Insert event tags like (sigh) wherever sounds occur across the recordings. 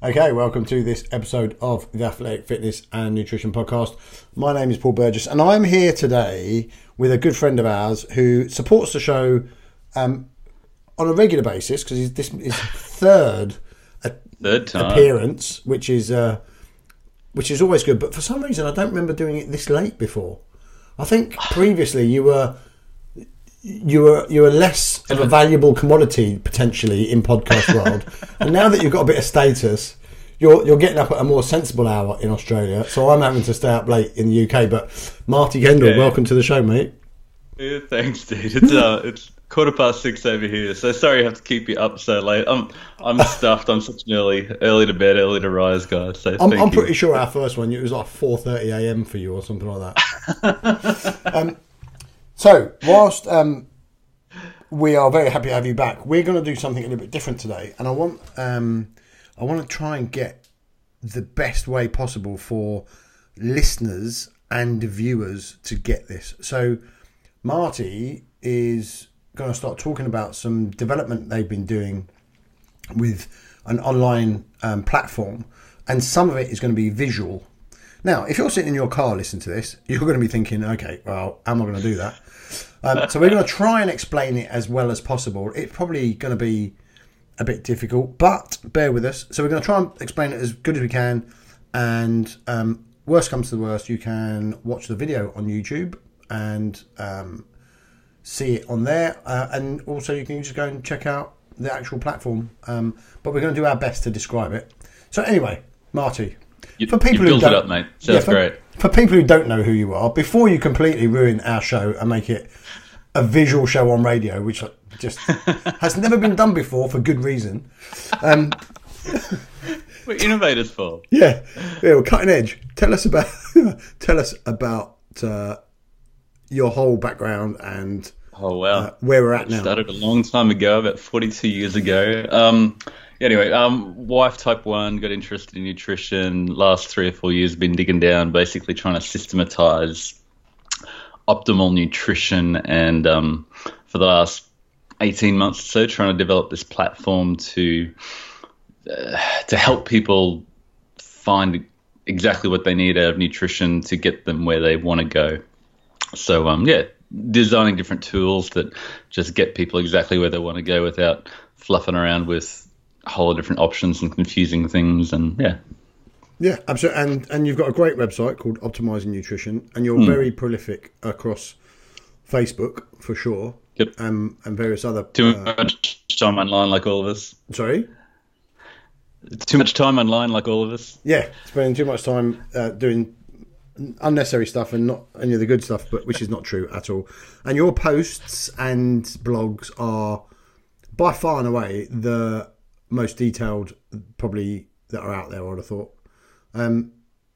Okay, welcome to this episode of the Athletic Fitness and Nutrition Podcast. My name is Paul Burgess, and I'm here today with a good friend of ours who supports the show um, on a regular basis because this is his third Third time. appearance, which is uh, which is always good. But for some reason, I don't remember doing it this late before. I think previously you were you were you were less of a valuable commodity potentially in podcast world, (laughs) and now that you've got a bit of status, you're you're getting up at a more sensible hour in Australia. So I'm having to stay up late in the UK. But Marty Kendall, Yeah. welcome to the show, mate. Yeah, thanks, dude. It's uh, (laughs) it's quarter past six over here, so sorry I have to keep you up so late. I'm I'm (laughs) stuffed. I'm such an early early to bed, early to rise guy. So I'm, I'm pretty sure our first one it was like 4:30 a.m. for you or something like that. um, so whilst um, we are very happy to have you back, we're going to do something a little bit different today, and I want um, I want to try and get the best way possible for listeners and viewers to get this. So Marty is going to start talking about some development they've been doing with an online um, platform, and some of it is going to be visual. Now, if you're sitting in your car listening to this, you're going to be thinking, okay, well, am I going to do that? Um, so we're going to try and explain it as well as possible. It's probably going to be a bit difficult, but bear with us. So we're going to try and explain it as good as we can. And um, worst comes to the worst, you can watch the video on YouTube and um, see it on there. Uh, and also, you can just go and check out the actual platform. Um, but we're going to do our best to describe it. So anyway, Marty, You, for people who built it don't- up, mate. Sounds for, great. For people who don't know who you are, before you completely ruin our show and make it a visual show on radio, which just (laughs) has never been done before for good reason. Um, (laughs) We're innovators, Paul. yeah, yeah, we're cutting edge. Tell us about (laughs) tell us about uh, your whole background and Oh wow. uh, where we're at now. Started a long time ago, about 42 years ago. Um, anyway, um, wife type one, got interested in nutrition. Last three or four years, been digging down, basically trying to systematize optimal nutrition. And um, for the last 18 months or so, trying to develop this platform to uh, to help people find exactly what they need out of nutrition to get them where they want to go. So um, yeah, designing different tools that just get people exactly where they want to go without fluffing around with a whole lot of different options and confusing things. And yeah, Yeah, absolutely. And and you've got a great website called Optimising Nutrition, and you're very prolific across Facebook for sure, Yep. um, and various other. too uh, much time online, like all of us. sorry. Too much time online, like all of us. Yeah, spending too much time uh, doing unnecessary stuff and not any of the good stuff, but which is not true at all. And your posts and blogs are by far and away the most detailed, probably that are out there. I'd have thought. Um,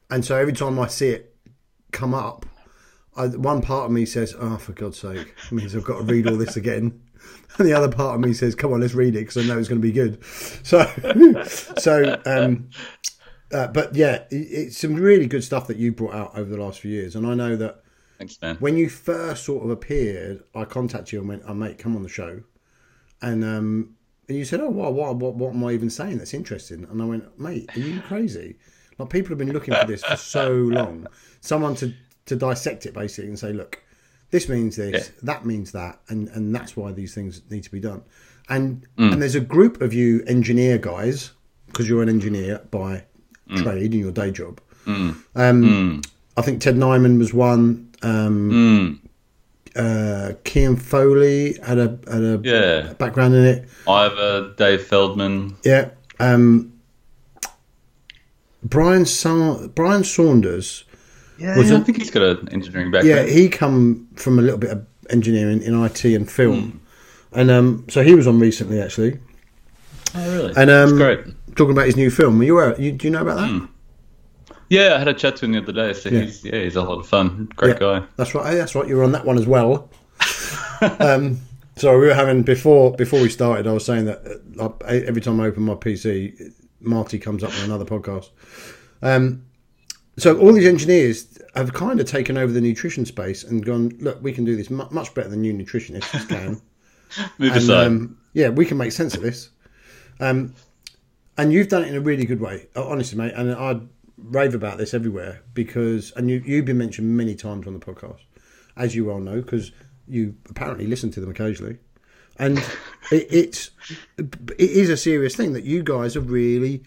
and so every time I see it come up, I, one part of me says, "Oh, for God's sake!" It means I've got to read all this again. (laughs) And the other part of me says, "Come on, let's read it because I know it's going to be good." (laughs) So, (laughs) so um, uh, but yeah, it's some really good stuff that you brought out over the last few years. And I know that Thanks, man. when you first sort of appeared, I contacted you and went, "Oh, mate, come on the show," and um, and you said, "Oh, what, what, what, what am I even saying? That's interesting." And I went, "Mate, are you crazy? Like people have been looking for this for so (laughs) long. Someone to to dissect it basically and say, look." This means this, Yeah. that means that, and, and that's why these things need to be done. And and there's a group of you engineer guys because you're an engineer by trade in your day job. Um, I think Ted Naiman was one. Um, uh, Kian Foley had a had a Yeah. background in it. Ivor, Dave Feldman. Yeah. Um, Brian Sa- Brian Sanders. Yeah, Was I it- think he's got an engineering background. Yeah, he come from a little bit of engineering in IT and film, and um, so he was on recently actually. oh, really? And That's um, great. Talking about his new film. Were you, aware- you do you know about that? Yeah, I had a chat to him the other day. So Yeah. he's yeah, he's a lot of fun. Great Yeah. guy. That's right. That's right. You were on that one as well. (laughs) um, so we were having before before we started. I was saying that uh, I, every time I open my PC, Marty comes up on another podcast. Um, so all these engineers have kind of taken over the nutrition space and gone. Look, we can do this mu- much better than you nutritionists can. (laughs) Move and aside. um, yeah, we can make sense of this. Um, and you've done it in a really good way, uh, honestly, mate. And I rave about this everywhere because, and you, you've been mentioned many times on the podcast, as you well know, because you apparently listen to them occasionally. And (laughs) it, it's it is a serious thing that you guys have really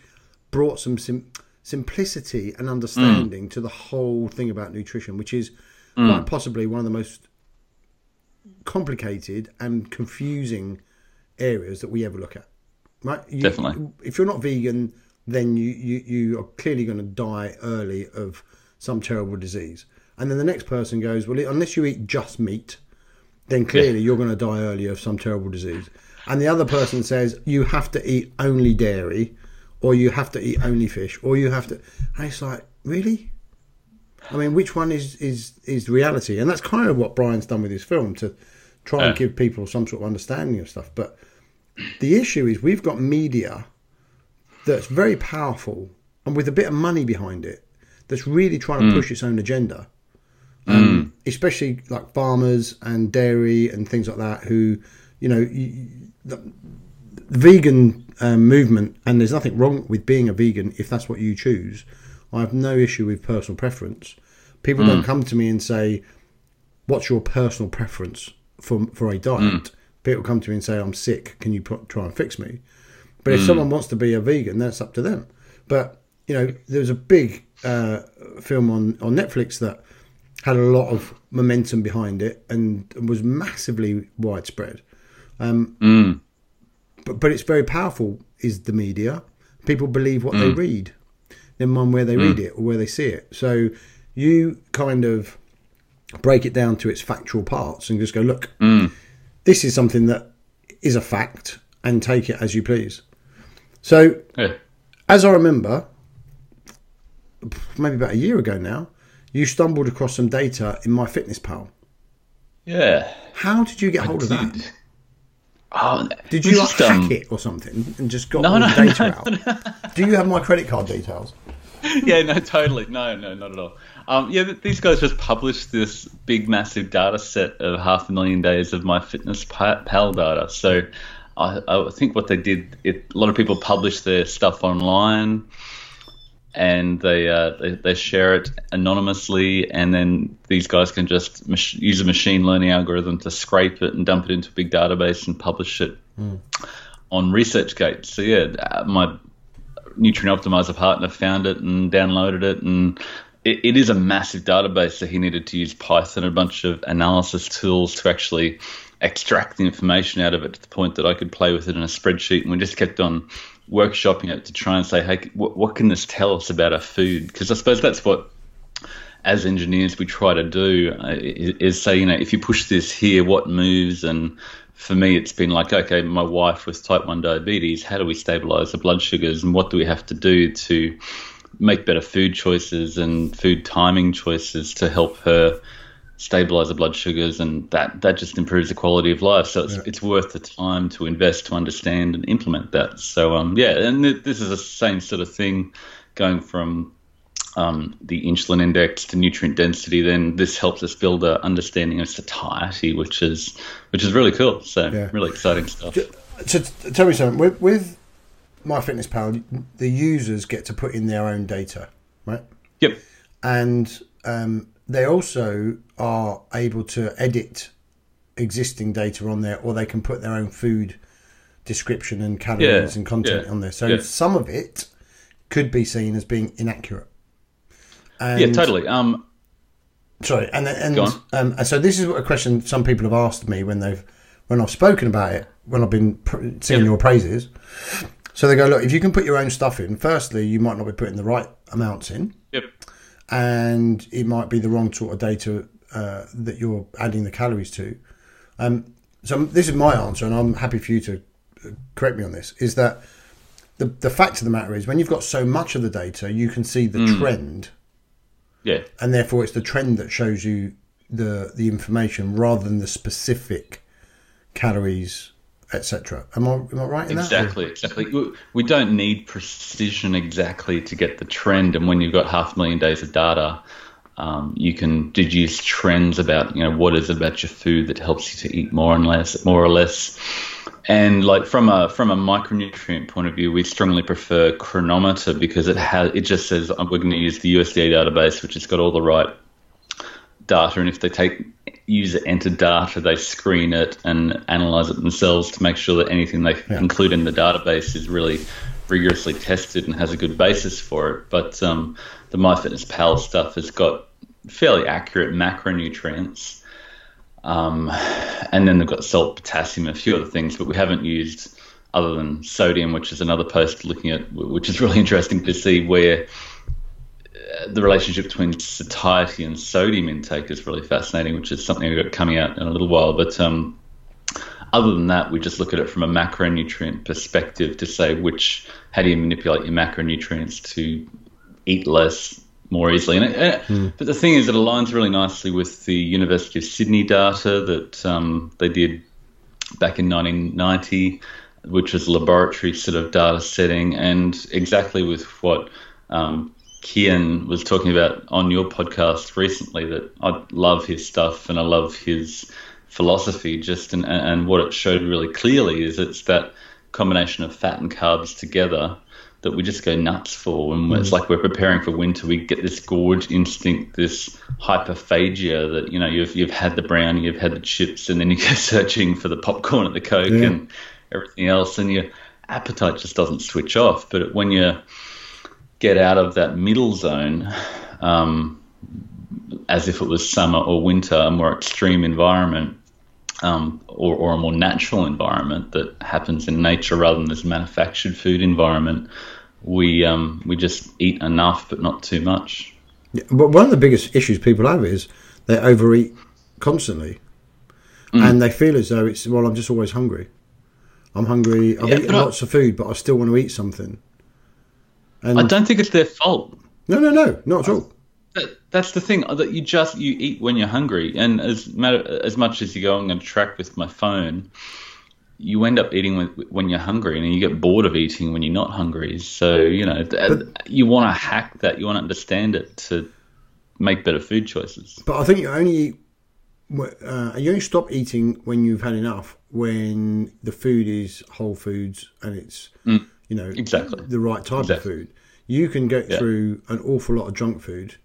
brought some sim- simplicity and understanding mm. to the whole thing about nutrition, which is mm. quite possibly one of the most complicated and confusing areas that we ever look at. Right? You, Definitely. If you're not vegan, then you, you, you are clearly going to die early of some terrible disease. And then the next person goes, well, unless you eat just meat, then clearly yeah. you're going to die early of some terrible disease. And the other person says you have to eat only dairy, or you have to eat only fish, or you have to. And it's like, really? I mean, which one is is is reality? And that's kind of what Brian's done with his film to try and give people some sort of understanding of stuff. But the issue is we've got media that's very powerful and with a bit of money behind it that's really trying to mm. push its own agenda um, mm. especially like farmers and dairy and things like that who you know the, the, vegan um, movement and there's nothing wrong with being a vegan if that's what you choose i have no issue with personal preference people mm. don't come to me and say what's your personal preference for for a diet mm. People come to me and say i'm sick can you try and fix me but if mm. someone wants to be a vegan that's up to them but you know there was a big uh, film on on netflix that had a lot of momentum behind it and was massively widespread. Um, mm. But but it's very powerful. Is the media? People believe what mm. they read, then one where they mm. read it or where they see it. So you kind of break it down to its factual parts and just go, look, mm. This is something that is a fact, and take it as you please. So, yeah. as I remember, maybe about a year ago now, you stumbled across some data in MyFitnessPal. Yeah. How did you get I hold did. of that? (laughs) Oh, did you like, hack um... it or something and just got no, all no, the data no, out? Do you have my credit card details? (laughs) yeah, no, totally. No, no, not at all. Um, yeah, these guys just published this big, massive data set of half a million days of my fitness pal data. So I, I think what they did, it, a lot of people publish their stuff online and they, uh, they, they share it anonymously, and then these guys can just mach- use a machine learning algorithm to scrape it and dump it into a big database and publish it mm. on ResearchGate. So yeah, uh, my nutrient optimizer partner found it and downloaded it, and it, it is a massive database. So he needed to use Python and a bunch of analysis tools to actually extract the information out of it to the point that I could play with it in a spreadsheet, and we just kept on workshopping it to try and say, hey, what, what can this tell us about our food? Because I suppose that's what, as engineers, we try to do uh, is, is, say, you know, if you push this here, what moves? And for me, it's been like, okay, my wife with type 1 diabetes, how do we stabilize the blood sugars? And what do we have to do to make better food choices and food timing choices to help her? stabilize the blood sugars, and that that just improves the quality of life. So it's, yeah. it's worth the time to invest to understand and implement that. So um, yeah, and this is the same sort of thing going from um, the insulin index to nutrient density. Then this helps us build an understanding of satiety, which is which is really cool. So yeah. really exciting stuff. So tell me something with, with MyFitnessPal, the users get to put in their own data, right? Yep. And um, they also are able to edit existing data on there, or they can put their own food description and calories yeah, and content yeah, on there. So some of it could be seen as being inaccurate. And, yeah, totally. Um, sorry, and and um, so this is a question some people have asked me when they've when I've spoken about it when I've been pr- seeing your praises. So they go, look, if you can put your own stuff in, firstly, you might not be putting the right amounts in. Yep and it might be the wrong sort of data uh, that you're adding the calories to. Um, so this is my answer, and I'm happy for you to uh, correct me on this. Is that the the fact of the matter is when you've got so much of the data, you can see the mm. trend. Yeah. And therefore, it's the trend that shows you the the information rather than the specific calories etc. Am I am I right in exactly, that? Exactly, exactly. We don't need precision exactly to get the trend, and when you've got half a million days of data, um, you can deduce trends about you know what is it about your food that helps you to eat more and less, more or less. And like from a from a micronutrient point of view, we strongly prefer Cronometer because it has it just says we're going to use the USDA database, which has got all the right data, and if they take user entered data, they screen it and analyze it themselves to make sure that anything they yeah. include in the database is really rigorously tested and has a good basis for it. But um, the MyFitnessPal stuff has got fairly accurate macronutrients. Um, and then they've got salt, potassium, a few other things, but we haven't used other than sodium, which is another post looking at, which is (laughs) really interesting to see where uh, the relationship between satiety and sodium intake is really fascinating, which is something we've got coming out in a little while. But um, other than that, we just look at it from a macronutrient perspective to say which, how do you manipulate your macronutrients to eat less, more easily. And it, mm. But the thing is, it aligns really nicely with the University of Sydney data that um, they did back in 1990, which was a laboratory sort of data setting, and exactly with what um, Kian was talking about on your podcast recently. That I love his stuff and I love his philosophy. Just and, and what it showed really clearly is it's that combination of fat and carbs together that we just go nuts for. And mm. it's like we're preparing for winter. We get this gorge instinct, this hyperphagia that you know you've you've had the brownie, you've had the chips, and then you (laughs) go searching for the popcorn and the coke yeah. and everything else, and your appetite just doesn't switch off. But when you get out of that middle zone, um, as if it was summer or winter, a more extreme environment. Um, or, or, a more natural environment that happens in nature rather than this manufactured food environment, we um, we just eat enough but not too much. Yeah, but one of the biggest issues people have is they overeat constantly, mm. and they feel as though it's well, I'm just always hungry. I'm hungry. I've yeah, eaten lots I, of food, but I still want to eat something. And I don't think it's their fault. No, no, no, not at all. That, that's the thing that you just you eat when you're hungry, and as matter, as much as you go on and track with my phone, you end up eating when, when you're hungry, and you get bored of eating when you're not hungry. So you know, but, you want to hack that. You want to understand it to make better food choices. But I think you only uh, you only stop eating when you've had enough. When the food is whole foods and it's mm, you know exactly the right type exactly. of food. You can get yeah. through an awful lot of junk food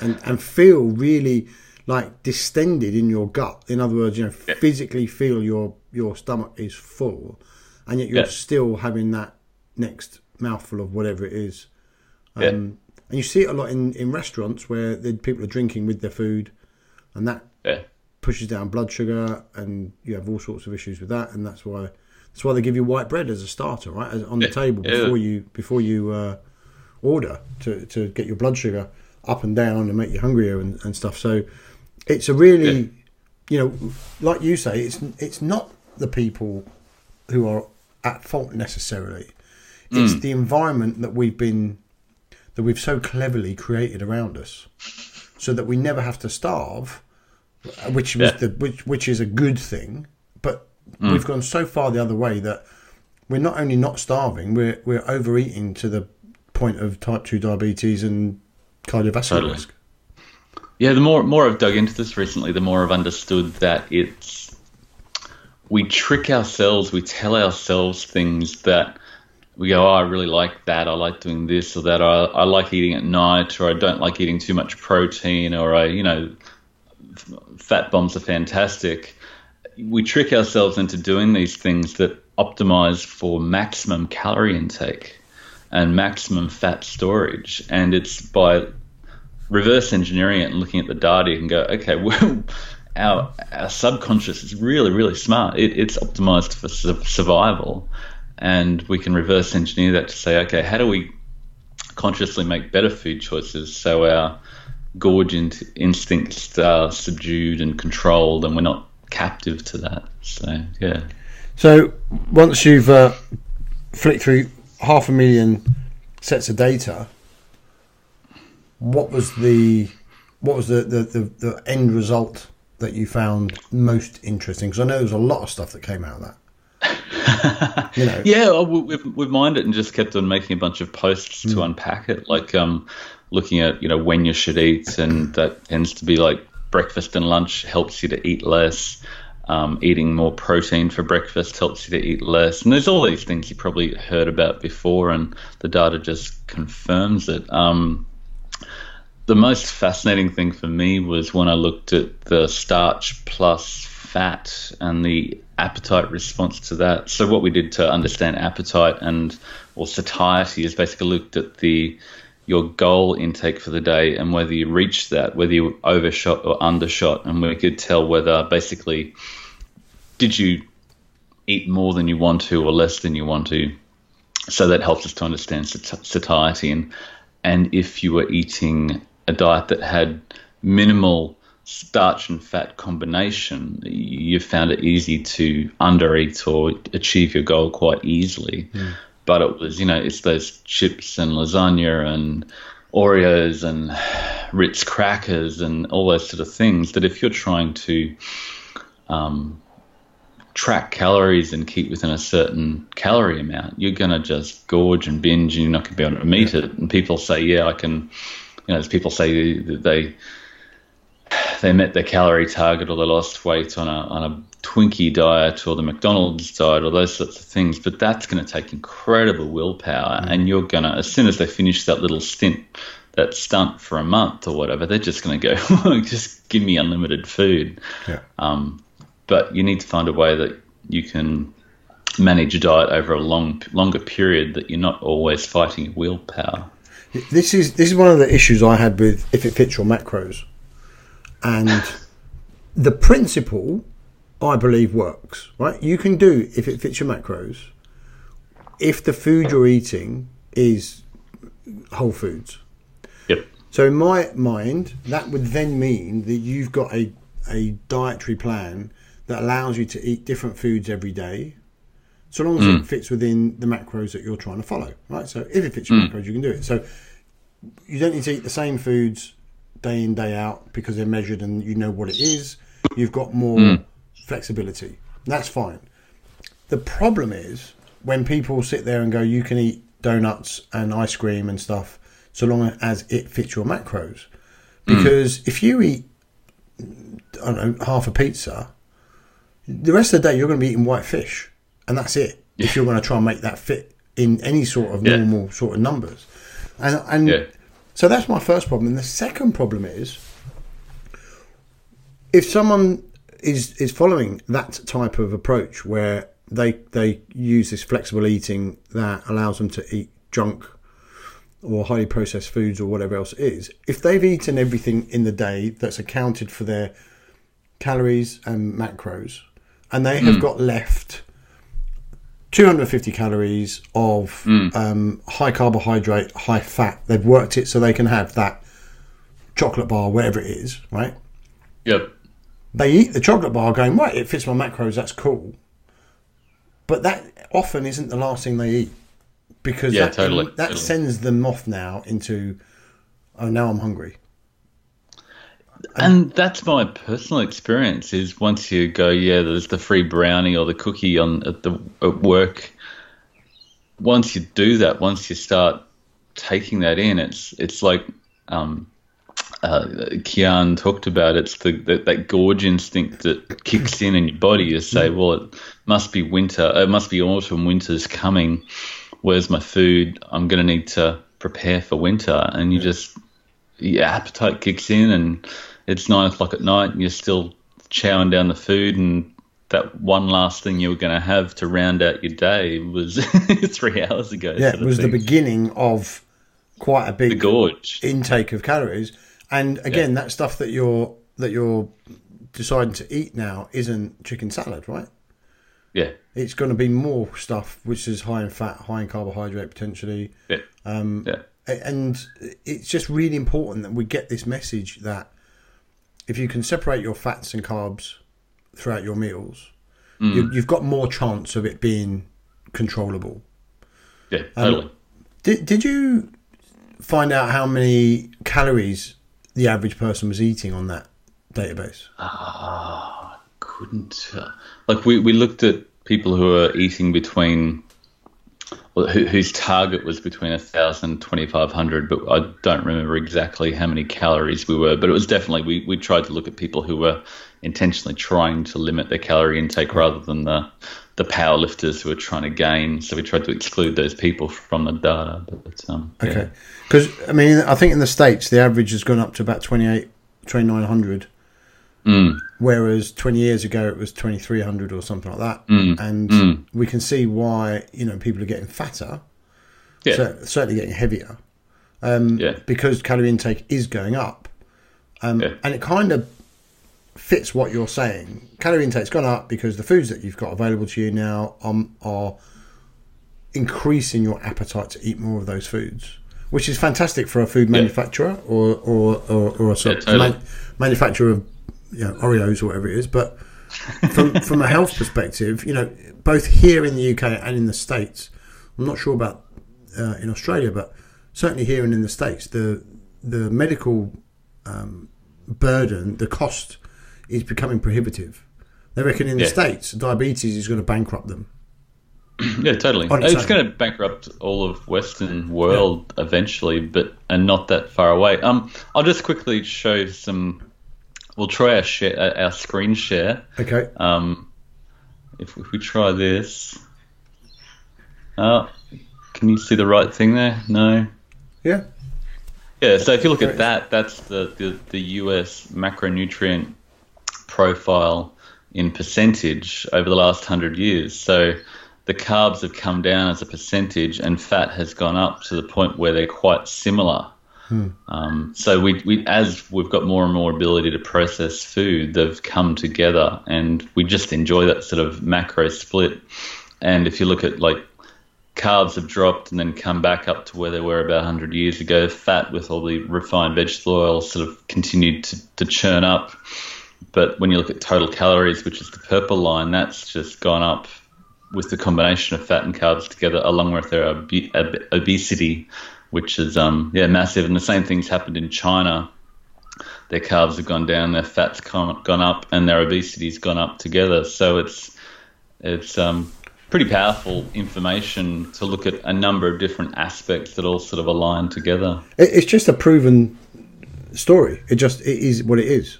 and and feel really like distended in your gut. In other words, you know, yeah. physically feel your your stomach is full, and yet you're yeah. still having that next mouthful of whatever it is. Um, yeah. And you see it a lot in, in restaurants where the people are drinking with their food, and that yeah. pushes down blood sugar, and you have all sorts of issues with that, and that's why that's why they give you white bread as a starter, right, as, on the table before you before you uh, order to to get your blood sugar up and down and make you hungrier and, and stuff. So it's a really, you know, like you say, it's it's not the people who are at fault necessarily. It's mm. the environment that we've been that we've so cleverly created around us, so that we never have to starve, which was yeah. the which which is a good thing. But mm. we've gone so far the other way that we're not only not starving, we're we're overeating to the point of type two diabetes and cardiovascular totally. risk. Yeah, the more more I've dug into this recently, the more I've understood that it's we trick ourselves, we tell ourselves things that we go, oh, I really like that, I like doing this or that, I, I like eating at night, or I don't like eating too much protein, or I, you know, fat bombs are fantastic. We trick ourselves into doing these things that optimize for maximum calorie intake and maximum fat storage, and it's by reverse engineering it and looking at the data, you can go, okay, (laughs) well, our our subconscious is really really smart. It, it's optimized for su- survival, and we can reverse engineer that to say, okay, how do we consciously make better food choices so our gorge in- instincts are subdued and controlled, and we're not captive to that. So yeah. So once you've uh, flicked through half a million sets of data, what was the what was the, the, the, the end result that you found most interesting? Because I know there was a lot of stuff that came out of that. (laughs) you know. Yeah, we've, we've mined it and just kept on making a bunch of posts mm. to unpack it, like um, looking at you know when you should eat, and that tends to be like breakfast and lunch helps you to eat less. Um, eating more protein for breakfast helps you to eat less. And there's all these things you probably heard about before, and the data just confirms it. Um, the most fascinating thing for me was when I looked at the starch plus fat and the appetite response to that. So what we did to understand appetite and or satiety is basically looked at the your goal intake for the day and whether you reached that, whether you overshot or undershot, and we could tell whether basically did you eat more than you want to or less than you want to. So that helps us to understand satiety and and if you were eating a diet that had minimal starch and fat combination, you found it easy to undereat or achieve your goal quite easily. Mm. But it was, you know, it's those chips and lasagna and Oreos and Ritz crackers and all those sort of things that if you're trying to um, track calories and keep within a certain calorie amount, you're going to just gorge and binge and you're not going to be able to meet it. And people say, yeah, I can, you know, as people say that they they met their calorie target or they lost weight on a on a Twinkie diet or the McDonald's diet or those sorts of things. But that's going to take incredible willpower, mm. and you're going to as soon as they finish that little stint, that stunt for a month or whatever, they're just going to go, (laughs) just give me unlimited food. Yeah. Um, but you need to find a way that you can manage a diet over a long longer period that you're not always fighting willpower. This is this is one of the issues I had with if it fits your macros and the principle, I believe, works. Right? You can do if it fits your macros. If the food you're eating is whole foods. Yep. So in my mind, that would then mean that you've got a a dietary plan that allows you to eat different foods every day, so long as mm. it fits within the macros that you're trying to follow. Right. So if it fits your mm. macros, you can do it. So you don't need to eat the same foods day in day out because they're measured and you know what it is. You've got more mm. Flexibility. That's fine. The problem is when people sit there and go, you can eat donuts and ice cream and stuff so long as it fits your macros. Because mm. if you eat, I don't know, half a pizza, the rest of the day you're going to be eating white fish, and that's it. Yeah. If you're going to try and make that fit in any sort of normal sort of numbers, and and yeah. So that's my first problem. And the second problem is if someone is is following that type of approach where they they use this flexible eating that allows them to eat junk or highly processed foods or whatever else it is, if they've eaten everything in the day that's accounted for their calories and macros, and they have mm. got left 250 calories of mm. um, high carbohydrate, high fat. They've worked it so they can have that chocolate bar, whatever it is, right? Yep. They eat the chocolate bar going, right, it fits my macros, that's cool. But that often isn't the last thing they eat because yeah, that, totally, that totally. sends them off now into, oh, now I'm hungry and that's my personal experience is once you go yeah there's the free brownie or the cookie on at the at work once you do that once you start taking that in it's it's like um, uh, Kian talked about it's the that, that gorge instinct that kicks in in your body to say well it must be winter it must be autumn winter's coming where's my food I'm going to need to prepare for winter and you yeah. just your appetite kicks in and it's nine o'clock at night and you're still chowing down the food and that one last thing you were going to have to round out your day was (laughs) three hours ago. Yeah, it was the beginning of quite a big gorge intake of calories. And again, yeah. that stuff that you're that you're deciding to eat now isn't chicken salad, right? Yeah, it's going to be more stuff which is high in fat, high in carbohydrate potentially. Yeah, um, yeah. And it's just really important that we get this message that if you can separate your fats and carbs throughout your meals, mm. you, have got more chance of it being controllable. Yeah, um, totally. Um, did Did you find out how many calories the average person was eating on that database? Ah, couldn't. Uh, like we we looked at people who are eating between whose target was between 1,000 and 2,500, but I don't remember exactly how many calories we were. But it was definitely, we, we tried to look at people who were intentionally trying to limit their calorie intake rather than the, the power lifters who were trying to gain. So we tried to exclude those people from the data. But, um. Okay. Because, I mean, I think in the States, the average has gone up to about 28, 2,900. Mm. Whereas 20 years ago, it was 2,300 or something like that. Mm. And Mm. we can see why, you know, people are getting fatter, Yeah. cer- certainly getting heavier, um, Yeah. because calorie intake is going up. Um, Yeah. And it kind of fits what you're saying. Calorie intake's gone up because the foods that you've got available to you now um, are increasing your appetite to eat more of those foods, which is fantastic for a food manufacturer or or, or, or a sort Yeah, totally. man- manufacturer of you know, Oreos or whatever it is. But from from a health perspective, you know, both here in the UK and in the States, I'm not sure about uh, in Australia, but certainly here and in the States, the the medical um, burden, the cost is becoming prohibitive. They reckon in the Yeah. States, diabetes is going to bankrupt them. (clears throat) Yeah, totally. Its It's going to bankrupt all of Western world eventually, but and not that far away. Um, I'll just quickly show some. We'll try our share, our screen share. Okay. Um, if, if we try this, uh, can you see the right thing there? No. Yeah. Yeah, so if you look at that, that's the, the, the US macronutrient profile in percentage over the last hundred years. So the carbs have come down as a percentage, and fat has gone up to the point where they're quite similar. Um, so we, we, as we've got more and more ability to process food, they've come together, and we just enjoy that sort of macro split. And if you look at like carbs have dropped and then come back up to where they were about 100 years ago. Fat with all the refined vegetable oil sort of continued to, to churn up. But when you look at total calories, which is the purple line, that's just gone up with the combination of fat and carbs together, along with their obe- ob- obesity, which is um yeah massive. And the same thing's happened in China. Their carbs have gone down, their fat's gone, gone up, and their obesity's gone up together. So it's it's um, pretty powerful information to look at a number of different aspects that all sort of align together. It's just a proven story. It just it is what it is,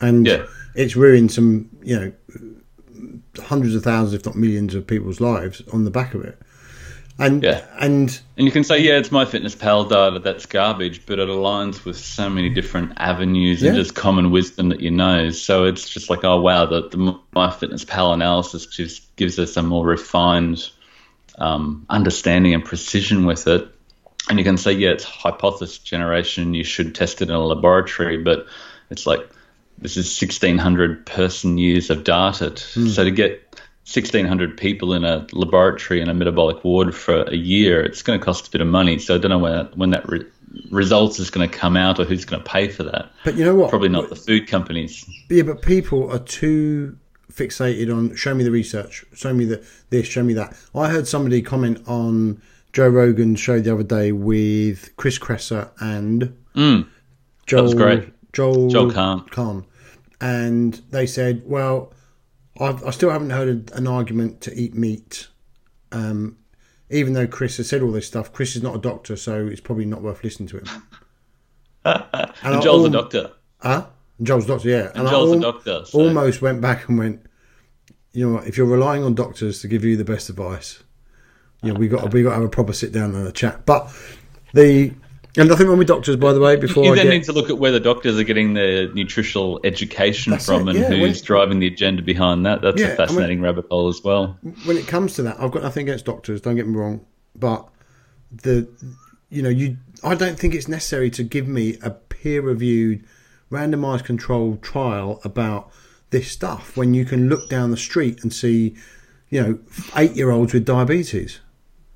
and Yeah. it's ruined some you know hundreds of thousands, if not millions, of people's lives on the back of it. And Yeah. and And you can say, yeah, it's my fitness pal data, that's garbage, but it aligns with so many different avenues and just common wisdom that you know. So it's just like, oh, wow, the, the my fitness pal analysis just gives us a more refined um, understanding and precision with it. And you can say, yeah, it's hypothesis generation, you should test it in a laboratory, but it's like, this is 1600 person years of data. T- So to get 1600 people in a laboratory in a metabolic ward for a year, it's going to cost a bit of money. So I don't know when that, when that re- results is going to come out or who's going to pay for that. but you know what? Probably not the food companies. Yeah, but people are too fixated on show me the research, show me the this, show me that. I heard somebody comment on Joe Rogan's show the other day with Chris Kresser and Mm, Joel. Joel, Joel Kahn. Kahn. And they said, well, I've, I still haven't heard an argument to eat meat. Um, even though Chris has said all this stuff, Chris is not a doctor, so it's probably not worth listening to him. (laughs) and I Joel's a doctor. Huh? Joel's a doctor, yeah. And I Joel's a doctor. So. almost went back and went, you know what, if you're relying on doctors to give you the best advice, you know, we got we got to have a proper sit down and a chat. But the and nothing wrong with doctors, by the way. Before you I then get, need to look at where the doctors are getting their nutritional education That's from it, and yeah, who's driving the agenda behind that. That's Yeah, I a mean- fascinating rabbit hole as well. when it comes to that, I've got nothing against doctors. Don't get me wrong, but the you know you I don't think it's necessary to give me a peer reviewed, randomized controlled trial about this stuff when you can look down the street and see, you know, eight year olds with diabetes.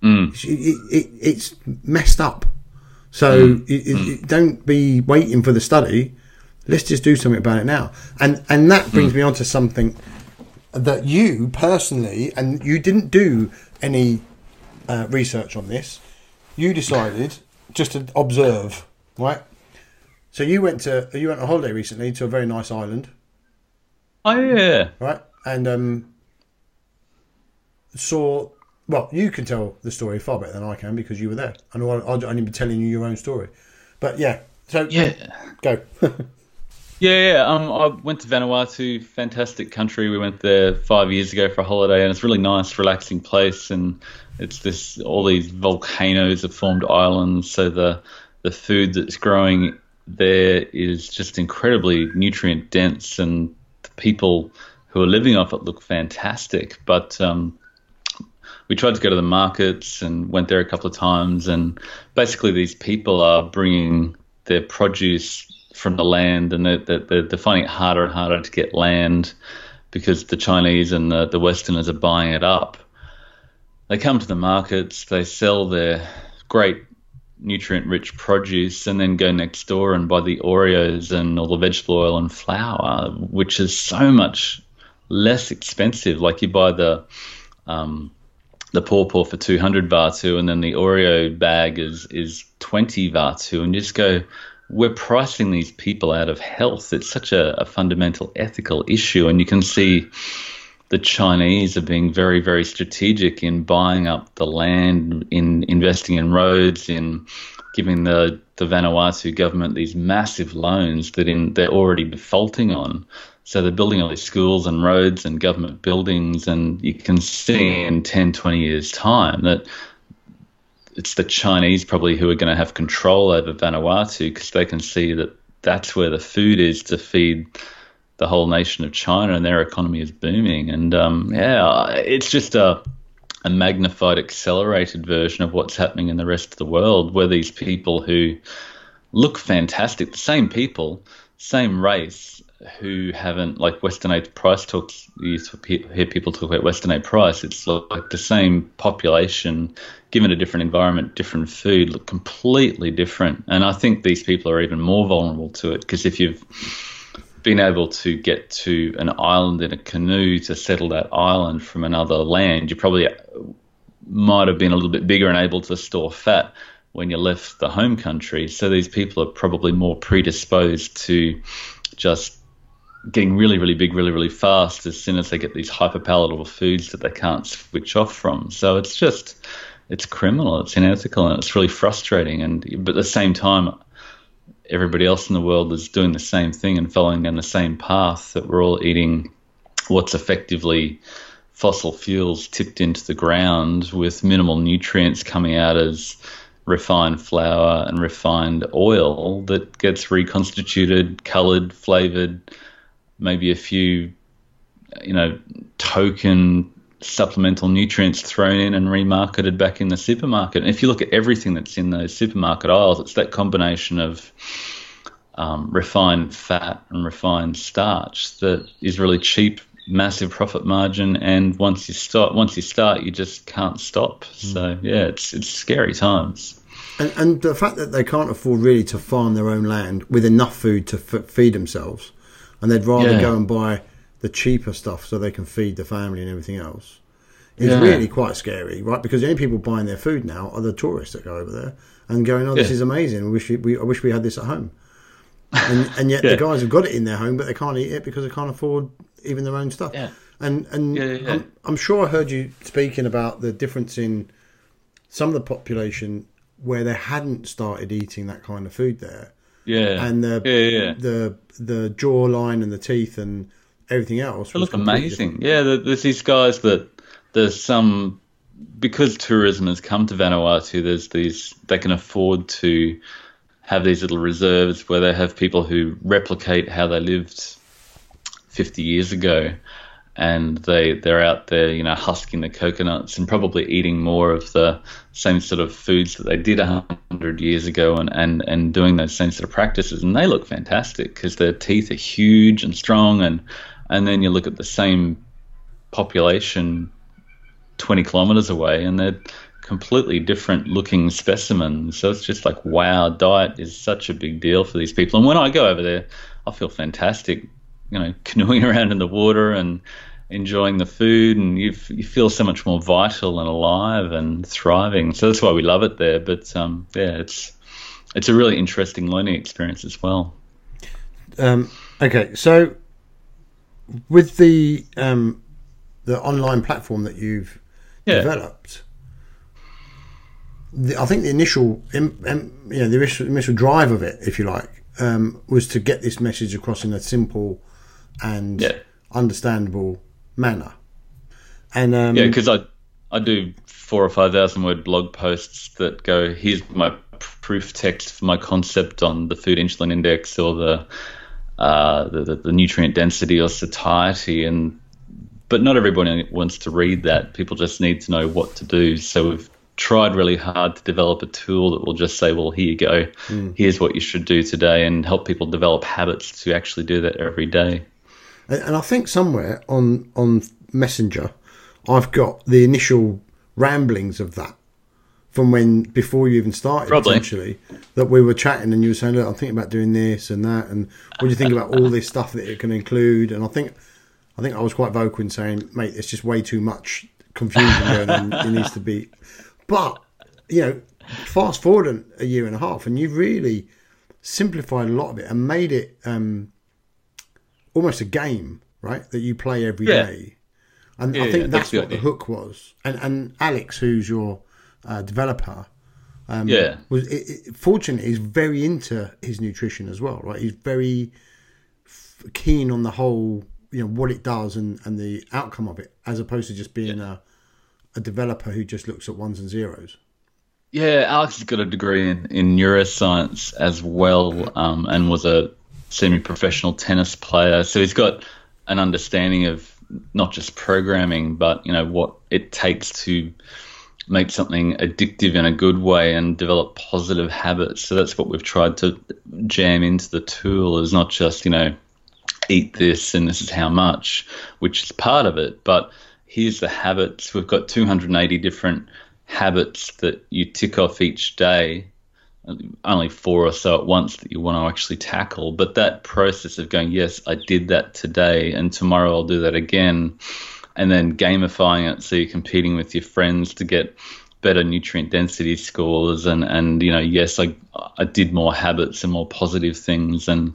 Mm. It, it's messed up. So it, it, it- don't be waiting for the study. Let's just do something about it now. And and that brings me on to something that you personally, and you didn't do any uh, research on this. You decided just to observe, right? So you went to you went on holiday recently to a very nice island, Oh yeah. right? And um, saw well, you can tell the story far better than I can because you were there, and I'll, I'll only be telling you your own story. But yeah, so Yeah. go. (laughs) Yeah, yeah. Um, I went to Vanuatu, fantastic country. We went there five years ago for a holiday, and it's a really nice, relaxing place. And it's this all these volcanoes have formed islands, so the the food that's growing there is just incredibly nutrient dense, and the people who are living off it look fantastic. But um, we tried to go to the markets and went there a couple of times, and basically these people are bringing their produce from the land, and they're, they're, they're finding it harder and harder to get land because the Chinese and the, the Westerners are buying it up. They come to the markets, they sell their great nutrient rich produce, and then go next door and buy the Oreos and all the vegetable oil and flour, which is so much less expensive. Like you buy the um, the pawpaw for 200 vatu, and then the Oreo bag is is 20 vatu, and you just go, we're pricing these people out of health. It's such a, a, fundamental ethical issue, and you can see the Chinese are being very, very strategic in buying up the land, in investing in roads, in giving the, the Vanuatu government these massive loans that in they're already defaulting on. So they're building all these schools and roads and government buildings, and you can see in 10, 20 years' time that it's the Chinese probably who are going to have control over Vanuatu because they can see that that's where the food is to feed the whole nation of China, and their economy is booming. And um, yeah, it's just a, a magnified, accelerated version of what's happening in the rest of the world, where these people who look fantastic, the same people, same race, who haven't like Weston A. Price talks. You hear people talk about Weston A. Price. It's like the same population, given a different environment, different food, look completely different. And I think these people are even more vulnerable to it because if you've been able to get to an island in a canoe to settle that island from another land, you probably uh, might have been a little bit bigger and able to store fat when you left the home country. So these people are probably more predisposed to just getting really, really big, really, really fast as soon as they get these hyper palatable foods that they can't switch off from. So it's just, it's criminal, it's unethical, and it's really frustrating. And but at the same time, everybody else in the world is doing the same thing and following down the same path that we're all eating what's effectively fossil fuels tipped into the ground with minimal nutrients coming out as refined flour and refined oil that gets reconstituted, colored, flavored, maybe a few, you know, token supplemental nutrients thrown in and remarketed back in the supermarket. And if you look at everything that's in those supermarket aisles, it's that combination of um, refined fat and refined starch that is really cheap, massive profit margin, and once you start, once you start, you just can't stop. Mm. So yeah, it's it's scary times. And, and the fact that they can't afford really to farm their own land with enough food to f- feed themselves, and they'd rather yeah. go and buy the cheaper stuff so they can feed the family and everything else It's yeah. really quite scary, right? Because the only people buying their food now are the tourists that go over there and going, "Oh, this is amazing. I wish we, we, I wish we had this at home." And, and yet (laughs) the guys have got it in their home, but they can't eat it because they can't afford even their own stuff. Yeah. And and I'm, I'm sure I heard you speaking about the difference in some of the population where they hadn't started eating that kind of food there. Yeah. And the yeah, yeah. the the jawline and the teeth and everything else. They look amazing. Different. Yeah, there's these guys that there's some because tourism has come to Vanuatu. There's these they can afford to have these little reserves where they have people who replicate how they lived 50 years ago and they they're out there, you know, husking the coconuts and probably eating more of the same sort of foods that they did a hundred years ago, and, and and doing those same sort of practices, and they look fantastic because their teeth are huge and strong, and and then you look at the same population 20 kilometers away, and they're completely different looking specimens. So it's just like, wow, diet is such a big deal for these people. And when I go over there, I feel fantastic you know (laughs) canoeing around in the water and enjoying the food, and you you feel so much more vital and alive and thriving. So that's why we love it there. But um, yeah, it's it's a really interesting learning experience as well. Um, okay, so with the um, the online platform that you've Yeah. developed, the, I think the initial, you know, the initial, initial drive of it, if you like, um, was to get this message across in a simple and Yeah. understandable manner. And um, Yeah, because I I do four or five thousand word blog posts that go, here's my proof text for my concept on the food insulin index or the uh, the, the, the nutrient density or satiety, and but not everybody wants to read that. People just need to know what to do. So we've tried really hard to develop a tool that will just say, well, here you go, here's what you should do today, and help people develop habits to actually do that every day. And, and I think somewhere on on Messenger, I've got the initial ramblings of that from when before you even started. Probably. Potentially, that we were chatting and you were saying, "Look, I'm thinking about doing this and that, and what do you think about all this stuff that it can include?" And I think, I think I was quite vocal in saying, "Mate, it's just way too much confusion going on. It needs to be." (laughs) But you know, fast forward a year and a half, and you've really simplified a lot of it and made it um, almost a game, right? That you play every day. Yeah. And Yeah, I think yeah, that's that's the what the hook was. And and Alex, who's your uh, developer, um, Yeah. was it, it, fortunately he's very into his nutrition as well, right? He's very f- keen on the whole, you know, what it does and, and the outcome of it, as opposed to just being a a developer who just looks at ones and zeros. Yeah, Alex has got a degree in, in neuroscience as well, um, and was a semi-professional tennis player. So he's got an understanding of not just programming, but you know what it takes to make something addictive in a good way and develop positive habits. So that's what we've tried to jam into the tool. Is not just you know eat this and this is how much, which is part of it, but here's the habits. We've got 280 different habits that you tick off each day. Only four or so at once that you want to actually tackle. But that process of going, yes, I did that today, and tomorrow I'll do that again, and then gamifying it so you're competing with your friends to get better nutrient density scores and and you know yes I I did more habits and more positive things and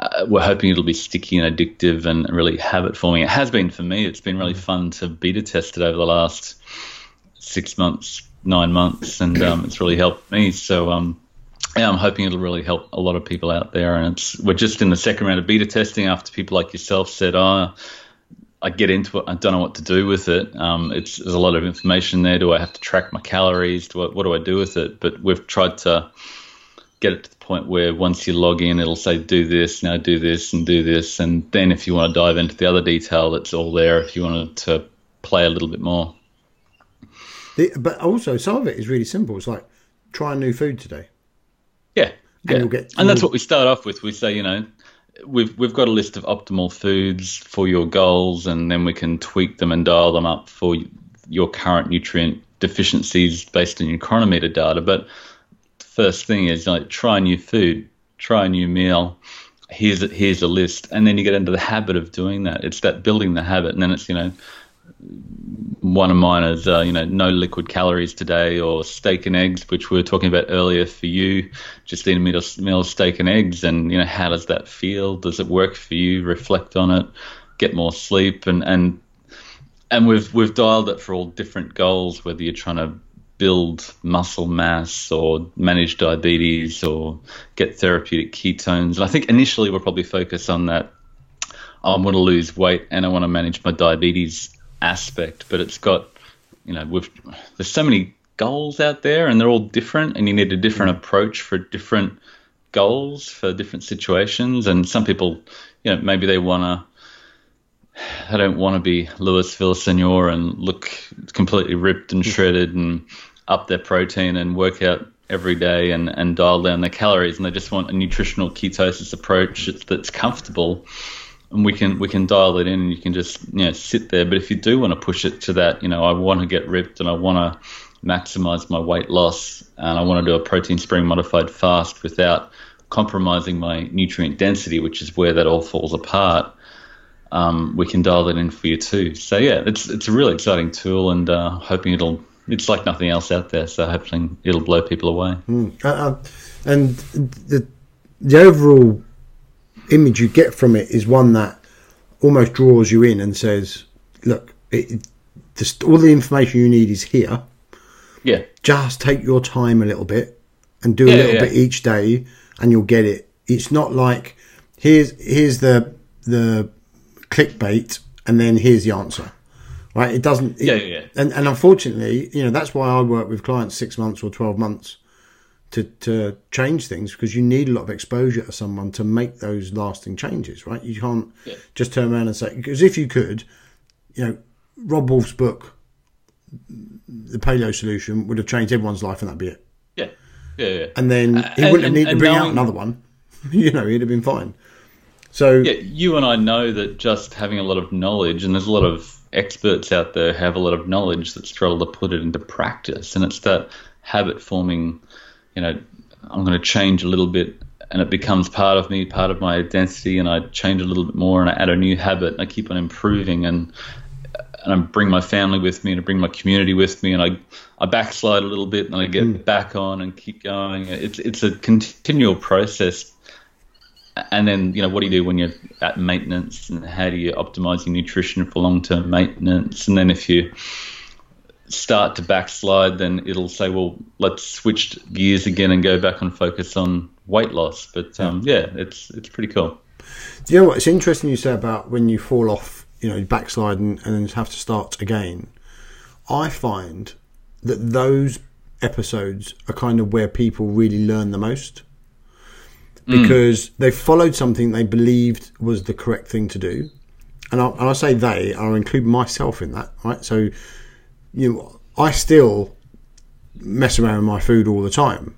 uh, we're hoping it'll be sticky and addictive and really habit forming. It has been for me. It's been really fun to beta test it over the last six months, nine months, and um, it's really helped me. So um, yeah, I'm hoping it'll really help a lot of people out there. And it's we're just in the second round of beta testing after people like yourself said, "Oh, I get into it. I don't know what to do with it. Um, it's there's a lot of information there. Do I have to track my calories? Do I, what do I do with it? But we've tried to get it to the point where once you log in, it'll say do this, now do this, and do this, and then if you want to dive into the other detail, it's all there. If you wanted to play a little bit more, The, but also, some of it is really simple. It's like try a new food today. yeah, yeah. you'll get- and that's what we start off with. We say, you know. We've we've got a list of optimal foods for your goals, and then we can tweak them and dial them up for your current nutrient deficiencies based on your Cronometer data. But first thing is like try a new food, try a new meal. Here's a, here's a list, and then you get into the habit of doing that. It's that building the habit, and then it's you know one of mine is uh, you know no liquid calories today, or steak and eggs, which we were talking about earlier for you. Just eat a meal, steak and eggs, and you know how does that feel? Does it work for you? Reflect on it, get more sleep, and and and we've we've dialed it for all different goals, whether you're trying to build muscle mass or manage diabetes or get therapeutic ketones. And I think initially we'll probably focus on that. I want to lose weight and I want to manage my diabetes aspect, but it's got you know we've there's so many goals out there and they're all different and you need a different mm-hmm. approach for different goals for different situations. And some people you know maybe they want to I don't want to be Louis Villasenor and look completely ripped and mm-hmm. shredded and up their protein and work out every day and, and dial down their calories. And they just want a nutritional ketosis approach that's, that's comfortable and we can we can dial it in and you can just you know sit there but if you do want to push it to that you know I want to get ripped and I want to maximize my weight loss and I want to do a protein sparing modified fast without compromising my nutrient density which is where that all falls apart um, we can dial that in for you too. So yeah, it's it's a really exciting tool, and uh, hoping it'll. It's like nothing else out there, so hopefully it'll blow people away. Uh, uh, and the the overall image you get from it is one that almost draws you in and says, "Look, it, just all the information you need is here. Yeah. Just take your time a little bit and do a little yeah. bit each day, and you'll get it. It's not like here's here's the the clickbait, and then here's the answer. Right? It doesn't. it- Yeah, yeah, yeah. And and unfortunately, you know that's why I work with clients six months or twelve months to to change things because you need a lot of exposure to someone to make those lasting changes. Right? You can't Yeah. just turn around and say because if you could, you know, Robb Wolf's book, the Paleo Solution, would have changed everyone's life, and that'd be it. Yeah. Yeah. yeah. And then uh, he wouldn't have needed to and bring out another one. (laughs) you know, he'd have been fine. So yeah, you and I know that just having a lot of knowledge, and there's a lot of experts out there have a lot of knowledge that struggle to put it into practice, and it's that habit forming. You know, I'm going to change a little bit, and it becomes part of me, part of my identity, and I change a little bit more, and I add a new habit, and I keep on improving, and and I bring my family with me, and I bring my community with me, and I I backslide a little bit, and I get mm-hmm. back on and keep going. It's it's a continual process. And then you know what do you do when you're at maintenance and how do you optimize your nutrition for long-term maintenance? And then if you start to backslide then it'll say well let's switch gears again and go back and focus on weight loss but um, yeah it's it's pretty cool Do you know what? It's interesting you say about when you fall off, you know, you backslide and, and then have to start again. I find that those episodes are kind of where people really learn the most because they followed something they believed was the correct thing to do. And I, and I say they, I include myself in that, right? So, you know, I still mess around with my food all the time.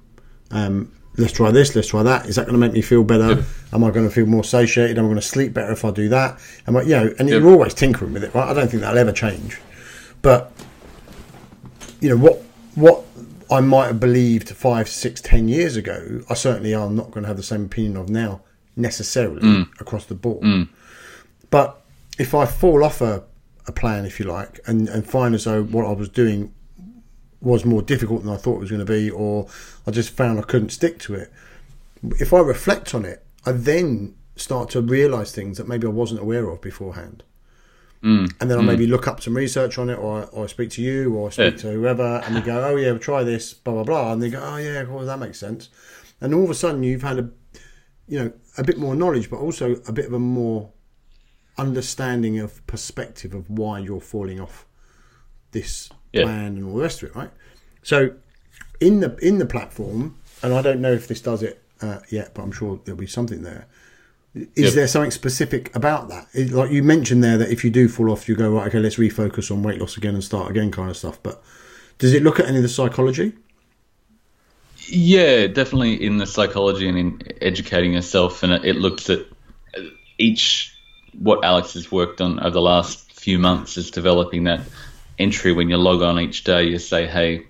Um, let's try this, let's try that. Is that going to make me feel better? Am I going to feel more satiated? Am I going to sleep better if I do that? Am I, you know, and you're always tinkering with it, right? I don't think that'll ever change. But you know what what I might have believed five, six, ten years ago, I certainly am not going to have the same opinion of now necessarily across the board. But if I fall off a, a plan, if you like, and, and find as though what I was doing was more difficult than I thought it was going to be, or I just found I couldn't stick to it, if I reflect on it, I then start to realise things that maybe I wasn't aware of beforehand. Mm. And then I mm. maybe look up some research on it, or, or I speak to you, or I speak Yeah. to whoever, and we go, "Oh yeah, we'll try this," blah blah blah, and they go, "Oh yeah, well that makes sense." And all of a sudden, you've had a, you know, a bit more knowledge, but also a bit of a more understanding of perspective of why you're falling off this Yeah. plan and all the rest of it, right? So, in the in the platform, and I don't know if this does it uh, yet, but I'm sure there'll be something there. Is Yep. there something specific about that? Is- like you mentioned there, that if you do fall off, you go right. Okay, let's refocus on weight loss again and start again, kind of stuff. But does it look at any of the psychology? Yeah, definitely in the psychology and in educating yourself, and it, it looks at each what Alex has worked on over the last few months is developing that entry. When you log on each day, you say, "Hey,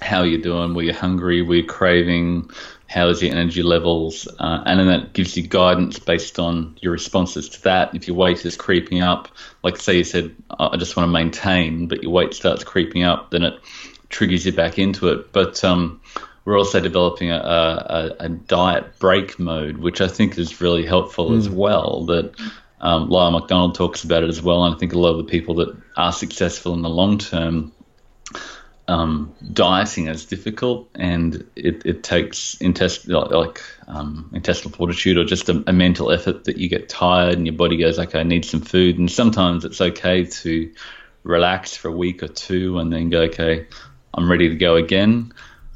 how are you doing? Were you hungry? Were you craving? How's your energy levels?" Uh, and then that gives you guidance based on your responses to that. If your weight is creeping up, like say you said, "I just want to maintain," but your weight starts creeping up, then it triggers you back into it. But um, we're also developing a, a, a diet break mode, which I think is really helpful as well. That um, Lyle McDonald talks about it as well, and I think a lot of the people that are successful in the long term, um, dieting is difficult, and it, it takes intest- like um, intestinal fortitude or just a, a mental effort that you get tired and your body goes, okay, I need some food, and sometimes it's okay to relax for a week or two and then go, okay, I'm ready to go again.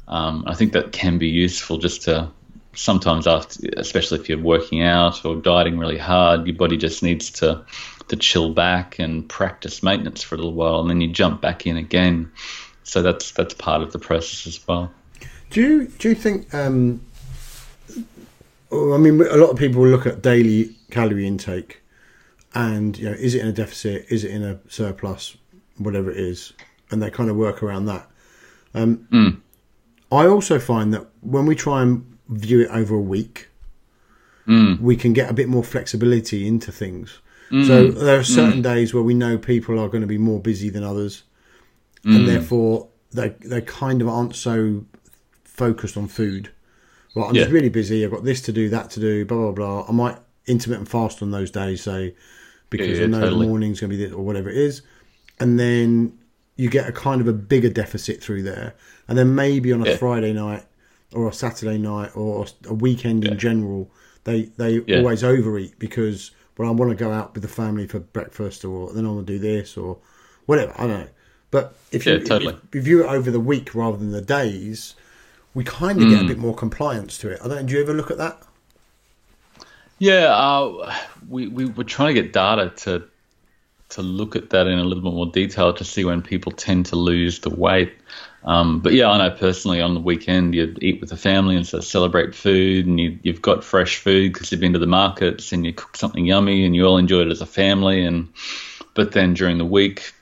Um, I think that can be useful just to sometimes after, especially if you're working out or dieting really hard, your body just needs to to chill back and practice maintenance for a little while, and then you jump back in again. So that's that's part of the process as well. Do you do you think? Um, I mean, a lot of people look at daily calorie intake, and you know, is it in a deficit? Is it in a surplus? Whatever it is, and they kind of work around that. Um, I also find that when we try and view it over a week, mm. we can get a bit more flexibility into things. So mm. there are certain mm. days where we know people are going to be more busy than others, and therefore they they kind of aren't so focused on food. Well, I'm just really busy. I've got this to do, that to do, blah blah blah. I might intermittent fast on those days, say because yeah, I know totally. the morning's going to be this or whatever it is, and then you get a kind of a bigger deficit through there, and then maybe on a Yeah. Friday night or a Saturday night or a weekend in general, they they Yeah. always overeat because well, I want to go out with the family for breakfast, or then I want to do this or whatever. I don't know. But if you Yeah, totally. if you view it over the week rather than the days, we kind of Hmm. get a bit more compliance to it. I don't. Do you ever look at that? Yeah, uh, we we were trying to get data to to look at that in a little bit more detail to see when people tend to lose the weight. Um, but yeah, I know personally on the weekend you eat with the family and so celebrate food, and you, you've got fresh food because you've been to the markets and you cook something yummy, and you all enjoy it as a family. And but then during the week,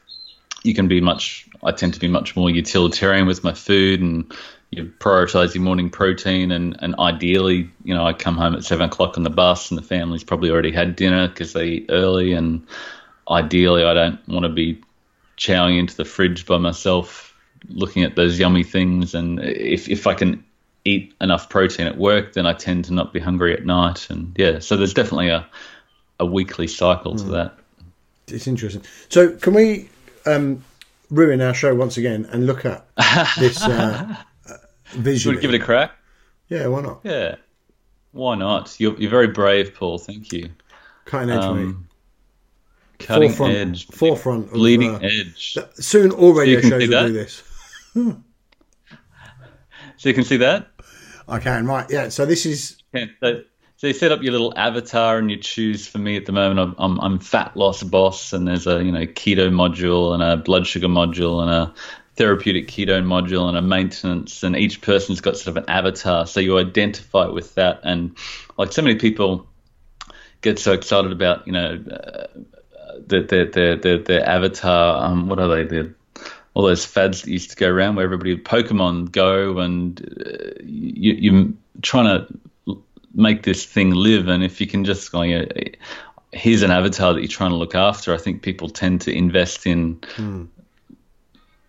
you can be much. I tend to be much more utilitarian with my food, and you prioritize your morning protein. And, and ideally, you know, I come home at seven o'clock on the bus, and the family's probably already had dinner because they eat early. And ideally, I don't want to be chowing into the fridge by myself, looking at those yummy things. And if if I can eat enough protein at work, then I tend to not be hungry at night. And yeah, so there's definitely a a weekly cycle to that. It's interesting. So, can we um, ruin our show once again and look at (laughs) this uh, uh, Should we give it a crack? yeah, why not? Yeah. Why not? You're, you're very brave, Paul. Thank you. Cutting edge, mate. Um, cutting Forefront, edge. forefront, of, Bleeding uh, edge. Soon, all radio shows will that? do this. So you can see that? I can, right? Yeah. So this is Yeah. So, so you set up your little avatar and you choose. For me at the moment, I'm, I'm, I'm fat loss boss, and there's a you know keto module and a blood sugar module and a therapeutic ketone module and a maintenance, and each person's got sort of an avatar. So you identify with that, and like so many people get so excited about you know uh, their their their their, their avatar. Um, what are they? They're, all those fads that used to go around where everybody would Pokemon Go and uh, you, you're trying to make this thing live. And if you can just go, yeah, here's an avatar that you're trying to look after, I think people tend to invest in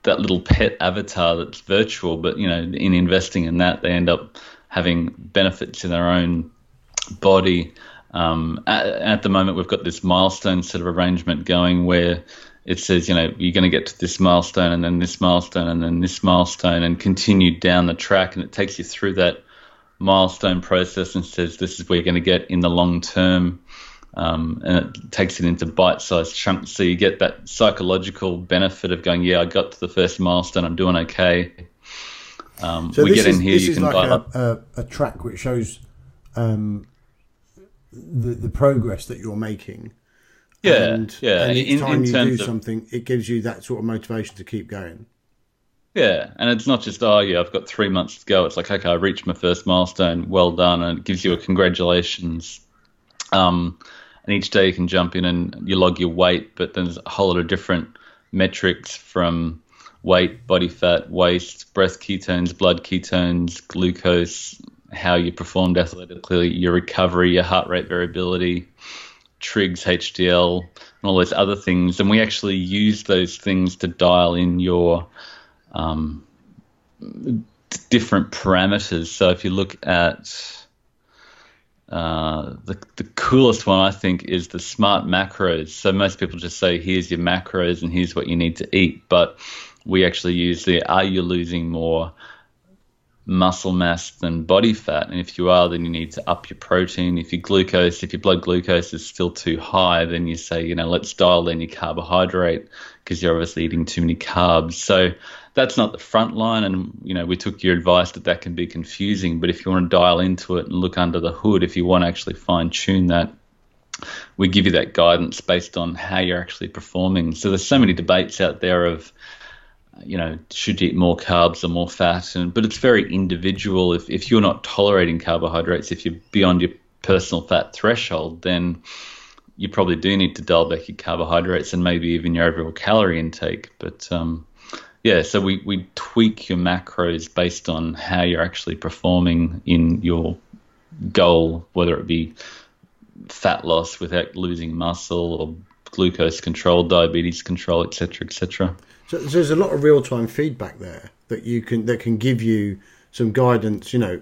that little pet avatar that's virtual. But, you know, in investing in that, they end up having benefits in their own body. Um, at, at the moment, we've got this milestone sort of arrangement going where it says, you know, you're going to get to this milestone and then this milestone and then this milestone and continue down the track. And it takes you through that milestone process and says, this is where you're going to get in the long term. Um, and it takes it into bite sized chunks. So you get that psychological benefit of going, yeah, I got to the first milestone, I'm doing okay. Um, so we this get is, in here, this you is can like dial a, up. a, a track which shows um, the the progress that you're making. Yeah, and, yeah. And each in, time in you do of, something, it gives you that sort of motivation to keep going. Yeah, and it's not just oh yeah, I've got three months to go. It's like okay, I reached my first milestone, well done, and it gives you a congratulations. Um, and each day you can jump in and you log your weight, but then there's a whole lot of different metrics from weight, body fat, waist, breath ketones, blood ketones, glucose, how you performed athletically, your recovery, your heart rate variability, trigs, HDL, and all those other things. And we actually use those things to dial in your um, different parameters. So if you look at uh, the the coolest one, I think, is the smart macros. So most people just say, "Here's your macros and here's what you need to eat," but we actually use the "Are you losing more?" Muscle mass than body fat. And if you are then you need to up your protein. If your glucose if your blood glucose is still too high then you say you know let's dial in your carbohydrate because you're obviously eating too many carbs. So that's not the front line. And you know we took your advice that that can be confusing. But if you want to dial into it and look under the hood if you want to actually fine tune that we give you that guidance based on how you're actually performing. So there's so many debates out there of you know, should you eat more carbs or more fat? And but it's very individual. If if you're not tolerating carbohydrates, if you're beyond your personal fat threshold, then you probably do need to dial back your carbohydrates and maybe even your overall calorie intake. But um, yeah, so we, we tweak your macros based on how you're actually performing in your goal, whether it be fat loss without losing muscle or glucose control, diabetes control, etc., etc. So, there's a lot of real time feedback there that you can that can give you some guidance. You know,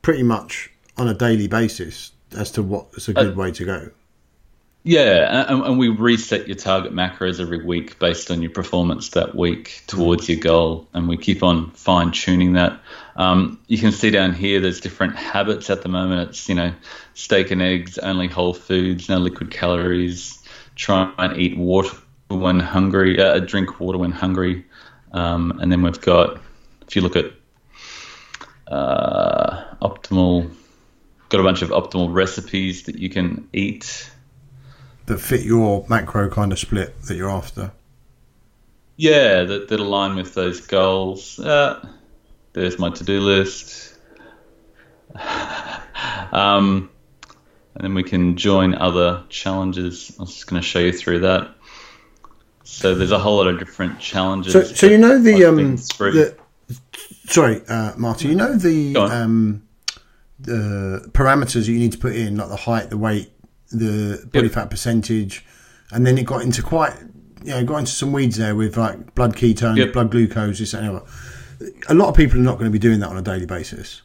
pretty much on a daily basis as to what's a good Uh, way to go. Yeah, and, and we reset your target macros every week based on your performance that week towards your goal, and we keep on fine tuning that. Um, you can see down here, there's different habits at the moment. It's you know, steak and eggs, only whole foods, no liquid calories. Try and eat water when hungry, uh, drink water when hungry, um, and then we've got, if you look at uh, optimal, got a bunch of optimal recipes that you can eat that fit your macro kind of split that you're after. Yeah, that, that align with those goals. Uh, there's my to-do list. (laughs) um, and then we can join other challenges. I was just going to show you through that. So there's a whole lot of different challenges. So, so you know the um, the sorry, uh, Marty, you know the um, the parameters you need to put in, like the height, the weight, the body yep. fat percentage, and then it got into quite, you know, got into some weeds there with like blood ketones, yep. blood glucose, this and that. A lot of people are not going to be doing that on a daily basis.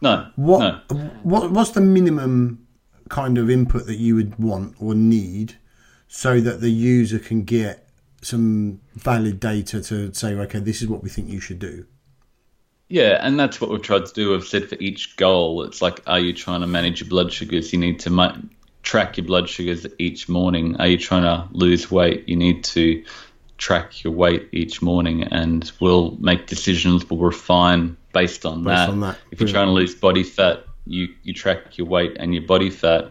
No. What no. what what's the minimum kind of input that you would want or need so that the user can get some valid data to say, okay, this is what we think you should do. Yeah, and that's what we've tried to do. We've said for each goal, it's like, are you trying to manage your blood sugars? You need to track your blood sugars each morning. Are you trying to lose weight? You need to track your weight each morning, and we'll make decisions. We'll refine based on, based that. on that. If you're trying to lose body fat, you you track your weight and your body fat.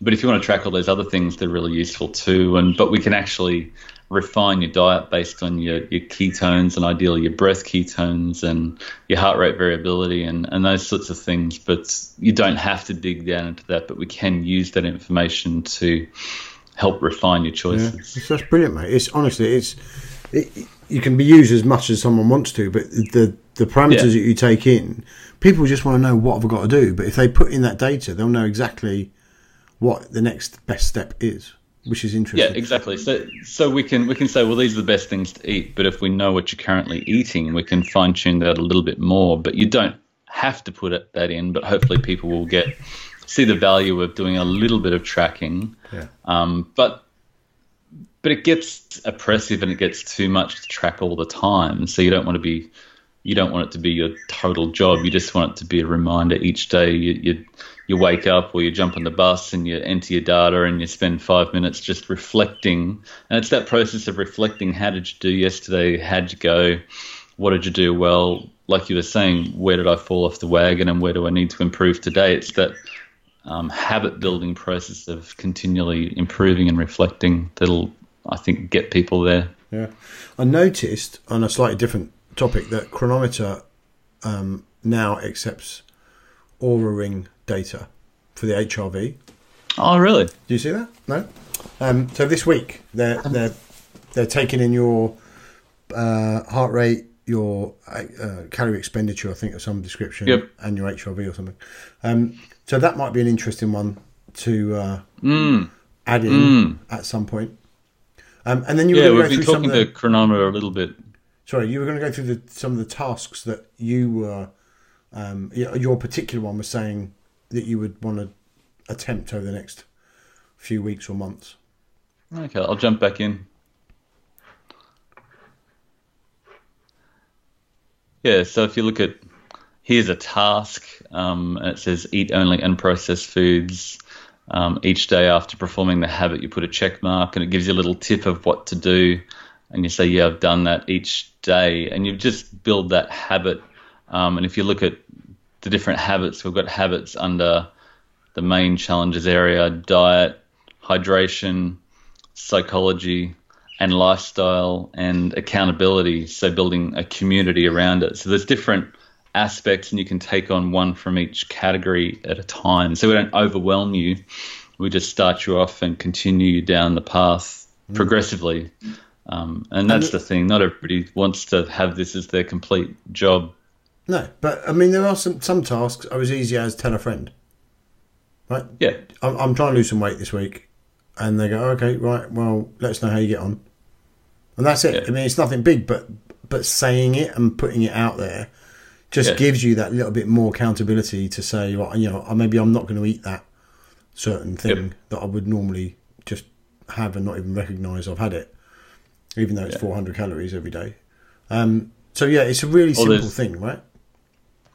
But if you want to track all those other things, they're really useful too. And but we can actually refine your diet based on your, your ketones and ideally your breath ketones and your heart rate variability and, and those sorts of things. But you don't have to dig down into that, but we can use that information to help refine your choices. Yeah, that's brilliant, mate. It's honestly, it's it, you can be used as much as someone wants to, but the the parameters yeah. that you take in, people just want to know what have I got to do. But if they put in that data, they'll know exactly what the next best step is which is interesting. Yeah, exactly. So so we can we can say, well, these are the best things to eat, but if we know what you're currently eating, we can fine tune that a little bit more. But you don't have to put it, that in, but hopefully people will get see the value of doing a little bit of tracking. Yeah. Um, but but it gets oppressive and it gets too much to track all the time. So you don't want to be you don't want it to be your total job. You just want it to be a reminder each day. You, you you wake up or you jump on the bus and you enter your data and you spend five minutes just reflecting. And it's that process of reflecting. How did you do yesterday? How'd you go? What did you do well? Like you were saying, where did I fall off the wagon and where do I need to improve today? It's that um, habit building process of continually improving and reflecting that'll, I think, get people there. Yeah. I noticed on a slightly different topic that Cronometer um, now accepts Oura Ring data for the HRV. Oh, really? Do you see that? No. Um, so this week they're they're they're taking in your uh, heart rate, your uh, calorie expenditure, I think, of some description, yep. and your HRV or something. Um, so that might be an interesting one to uh, mm. add in mm. at some point. Um, and then you yeah, we've been talking to Cronometer a little bit. Sorry, you were going to go through the, some of the tasks that you were. Um, your particular one was saying that you would want to attempt over the next few weeks or months? Okay, I'll jump back in. Yeah, so if you look at here's a task, um, and it says eat only unprocessed foods. Um, each day after performing the habit, you put a check mark, and it gives you a little tip of what to do. And you say, "Yeah, I've done that each day," and you just build that habit. Um, and if you look at the different habits. We've got habits under the main challenges area diet, hydration, psychology, and lifestyle and accountability. So, building a community around it. So, there's different aspects, and you can take on one from each category at a time. So, we don't overwhelm you. We just start you off and continue you down the path mm. progressively. Um, and that's and the thing. Not everybody wants to have this as their complete job. No, but I mean, there are some some tasks are as easy as tell a friend, right? Yeah, I'm, I'm trying to lose some weight this week, and they go, okay, right, well, let us know how you get on, and that's it. Yeah. I mean, it's nothing big, but but saying it and putting it out there just yeah. gives you that little bit more accountability to say, well, you know, maybe I'm not going to eat that certain thing yep. that I would normally just have and not even recognise I've had it, even though it's 400 calories every day. Um, so yeah, it's a really simple thing, right?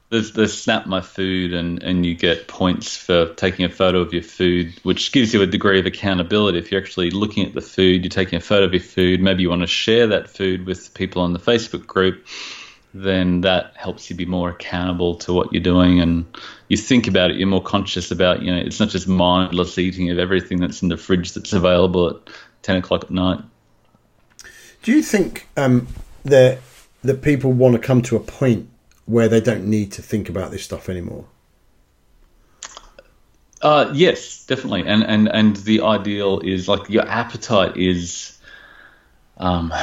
There's, there's Snap My Food, and, and you get points for taking a photo of your food, which gives you a degree of accountability. If you're actually looking at the food, you're taking a photo of your food, maybe you want to share that food with people on the Facebook group, then that helps you be more accountable to what you're doing. And you think about it, you're more conscious about, you know, it's not just mindless eating of everything that's in the fridge that's available at 10 o'clock at night. Do you think um, that that people want to come to a point where they don't need to think about this stuff anymore? Uh, yes, definitely. And, and, and the ideal is like your appetite is, um,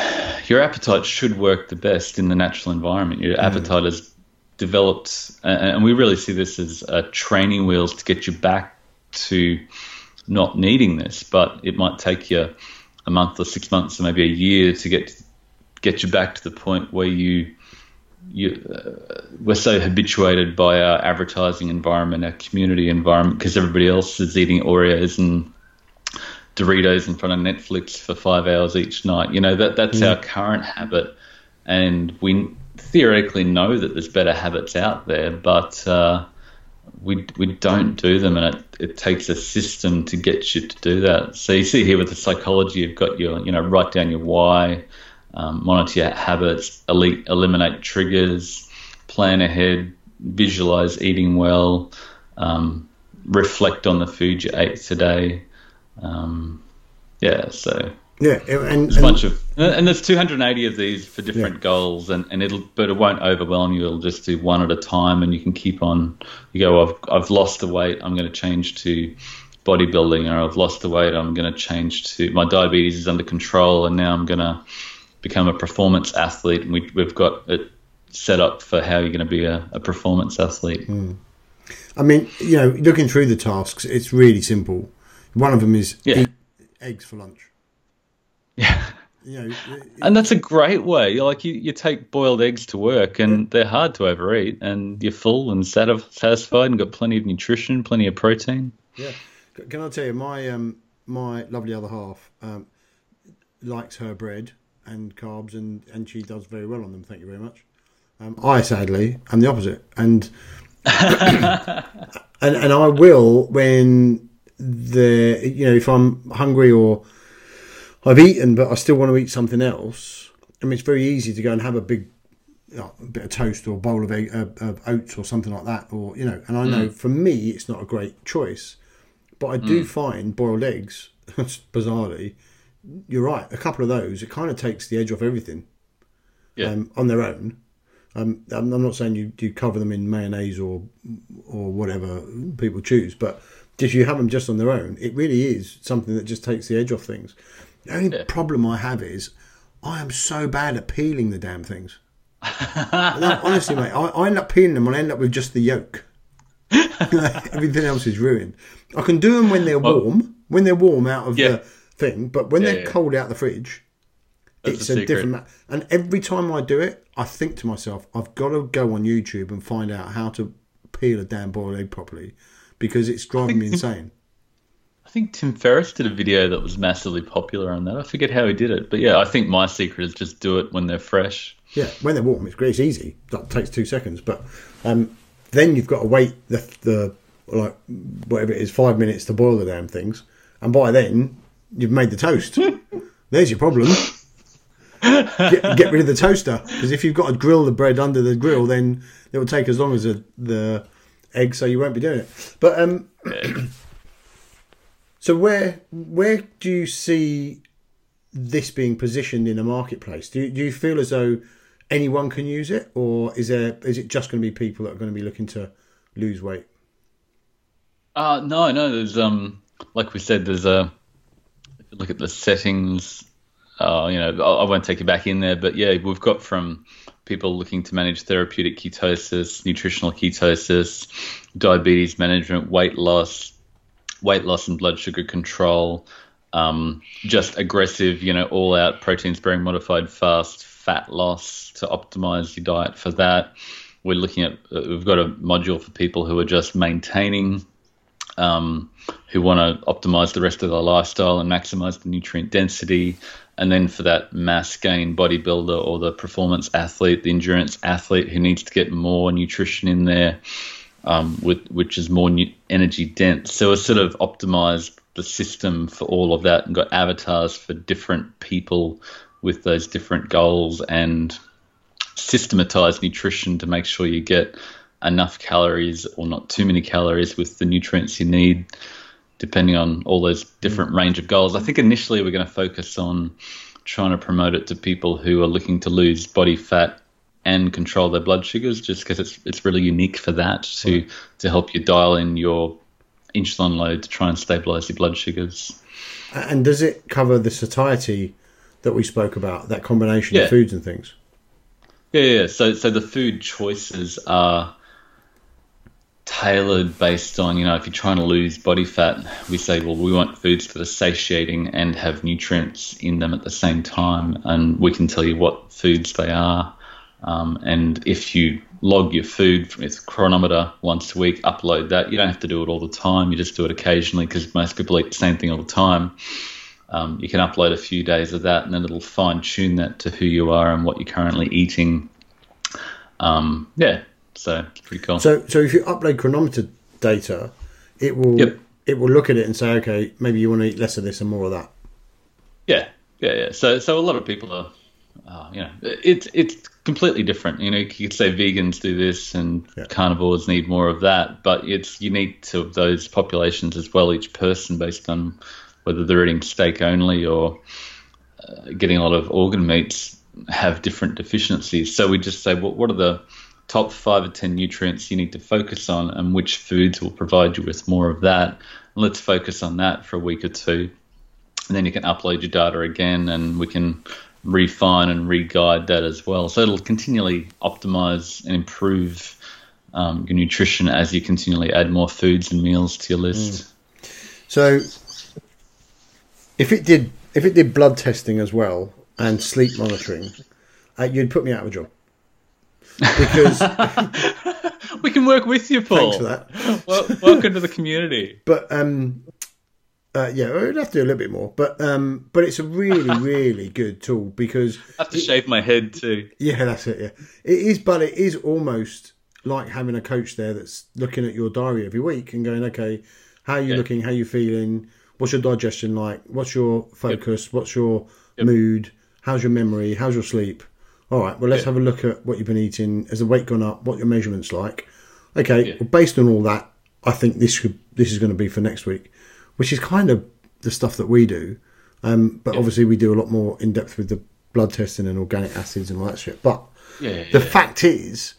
your appetite should work the best in the natural environment. Your appetite is developed, and, and we really see this as uh, training wheels to get you back to not needing this, but it might take you a month or six months or maybe a year to get get you back to the point where you you uh, we're so habituated by our advertising environment, our community environment, because everybody else is eating Oreos and Doritos in front of Netflix for five hours each night. You know that that's our current habit, and we theoretically know that there's better habits out there, but uh, we we don't do them, and it, it takes a system to get you to do that. So you see here with the psychology, you've got your you know write down your why, um, monitor your habits, elite, eliminate triggers, plan ahead, visualize eating well, um, reflect on the food you ate today. Um, yeah, so Yeah, and, there's a bunch of and there's 280 of these for different goals, and, and it'll but it won't overwhelm you. It'll just do one at a time, and you can keep on. You go, I've I've lost the weight. I'm going to change to bodybuilding, or I've lost the weight. I'm going to change to my diabetes is under control, and now I'm going to become a performance athlete. And we we've got it set up for how you're going to be a, a performance athlete. I mean, you know, looking through the tasks, it's really simple. One of them is Yeah. eat eggs for lunch. (laughs) Yeah. You know, And that's a great way. You're like you, you take boiled eggs to work, and they're hard to overeat, and you're full and satisf- satisfied, and got plenty of nutrition, plenty of protein. yeah. Can I tell you, my um, my lovely other half um, likes her bread and carbs, and and she does very well on them. Thank you very much. Um, I sadly am the opposite, and (laughs) and and I will when the you know if I'm hungry or I've eaten but I still want to eat something else. I mean, it's very easy to go and have a big you know, a bit of toast or a bowl of, egg, uh, of oats or something like that, or you know. And I know for me it's not a great choice, but I do find boiled eggs, (laughs) bizarrely, you're right. A couple of those, it kind of takes the edge off everything Yeah. um, on their own. Um, I'm, I'm not saying you, you cover them in mayonnaise or or whatever people choose, but if you have them just on their own, it really is something that just takes the edge off things. The only Yeah. problem I have is I am so bad at peeling the damn things. (laughs) no, honestly, mate, I, I end up peeling them and I end up with just the yolk. (laughs) Everything else is ruined. I can do them when they're warm, when they're warm out of Yeah. the thing, but when Yeah, they're yeah. cold out the fridge, That's it's the a different. Ma- and every time I do it, I think to myself, I've got to go on YouTube and find out how to peel a damn boiled egg properly because it's driving me insane. I think Tim Ferriss did a video that was massively popular on that. I forget how he did it, but yeah, I think my secret is just do it when they're fresh. Yeah, when they're warm, it's great. It's easy. That takes two seconds, but um, then you've got to wait the the like whatever it is five minutes to boil the damn things, and by then you've made the toast. (laughs) There's your problem. Get, get rid of the toaster because if you've got to grill the bread under the grill, then it will take as long as the, the egg, so you won't be doing it. But um, (clears throat) so where where do you see this being positioned in a marketplace? Do you, do you feel as though anyone can use it, or is there is it just going to be people that are going to be looking to lose weight? Uh, no, no. There's um, like we said, there's a. Look at the settings, uh, you know, I, I won't take you back in there, but yeah, we've got from people looking to manage therapeutic ketosis, nutritional ketosis, diabetes management, weight loss, weight loss and blood sugar control, um, just aggressive, you know, all out protein sparing modified fast fat loss to optimize your diet for that. We're looking at, uh, we've got a module for people who are just maintaining um, who want to optimize the rest of their lifestyle and maximize the nutrient density. And then for that mass gain bodybuilder or the performance athlete, the endurance athlete who needs to get more nutrition in there, um, with, which is more nu- energy dense. So it's sort of optimized the system for all of that and got avatars for different people with those different goals and systematized nutrition to make sure you get enough calories or not too many calories with the nutrients you need depending on all those different mm. range of goals. I think initially we're going to focus on trying to promote it to people who are looking to lose body fat and control their blood sugars just because it's it's really unique for that to to help you dial in your insulin load to try and stabilize your blood sugars. And does it cover the satiety that we spoke about, that combination yeah. of foods and things? Yeah, yeah. So so the food choices are tailored based on, you know, if you're trying to lose body fat, we say, well, we want foods that are satiating and have nutrients in them at the same time. And we can tell you what foods they are. Um, and if you log your food with Cronometer once a week, upload that. You don't have to do it all the time. You just do it occasionally because most people eat the same thing all the time. Um, you can upload a few days of that, and then it'll fine tune that to who you are and what you're currently eating. Um, yeah, so it's pretty cool. So, so if you upload Cronometer data, it will yep. it will look at it and say, okay, maybe you want to eat less of this and more of that. Yeah, yeah, yeah. So, so a lot of people are, uh, you know, it's it's completely different. You know, you could say vegans do this and yeah. carnivores need more of that, but it's unique to those populations as well. Each person based on whether they're eating steak only or uh, getting a lot of organ meats have different deficiencies. So we just say, well, what are the top five or ten nutrients you need to focus on, and which foods will provide you with more of that. And let's focus on that for a week or two, and then you can upload your data again, and we can refine and re-guide that as well. So it'll continually optimize and improve um, your nutrition as you continually add more foods and meals to your list. Mm. So, if it did if it did blood testing as well and sleep monitoring, uh, you'd put me out of a job because (laughs) we can work with you, Paul. Thanks for that. (laughs) Well, welcome to the community. But um, uh, yeah, we'd have to do a little bit more. But um, but it's a really (laughs) really good tool because I have to it, shave my head too. Yeah, that's it. Yeah, it is, but it is almost like having a coach there that's looking at your diary every week and going, okay, how are you yeah. looking? How are you feeling? What's your digestion like? What's your focus? Yep. What's your yep. mood? How's your memory? How's your sleep? All right, well, let's yeah. have a look at what you've been eating. Has the weight gone up? What your measurements like? Okay, yeah. well, based on all that, I think this could this is going to be for next week, which is kind of the stuff that we do. Um, but yeah. obviously, we do a lot more in depth with the blood testing and organic acids and all that shit. But the fact is,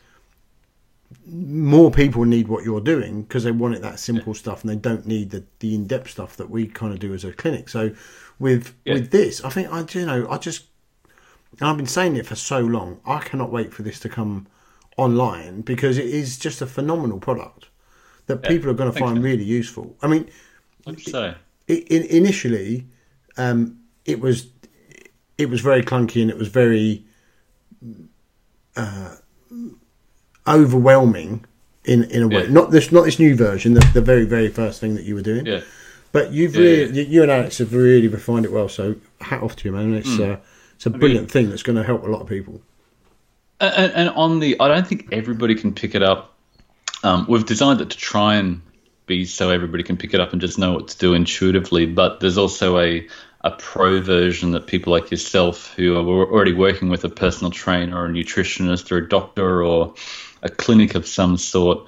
more people need what you're doing because they want it that simple stuff and they don't need the, the in depth stuff that we kind of do as a clinic. So with with this, I think I you know I just and I've been saying it for so long. I cannot wait for this to come online because it is just a phenomenal product that yeah, people are going to find so. really useful. I mean, so. It, it, initially, um, it was it was very clunky and it was very uh, overwhelming in in a way. Yeah. Not this not this new version, the, the very very first thing that you were doing. Yeah. But you've really, you and Alex have really refined it well. So hat off to you, man. It's mm. uh, it's a brilliant I mean, thing that's going to help a lot of people. And, and, on the, I don't think everybody can pick it up. Um, we've designed it to try and be so everybody can pick it up and just know what to do intuitively. But there's also a a pro version that people like yourself who are already working with a personal trainer or a nutritionist or a doctor or a clinic of some sort,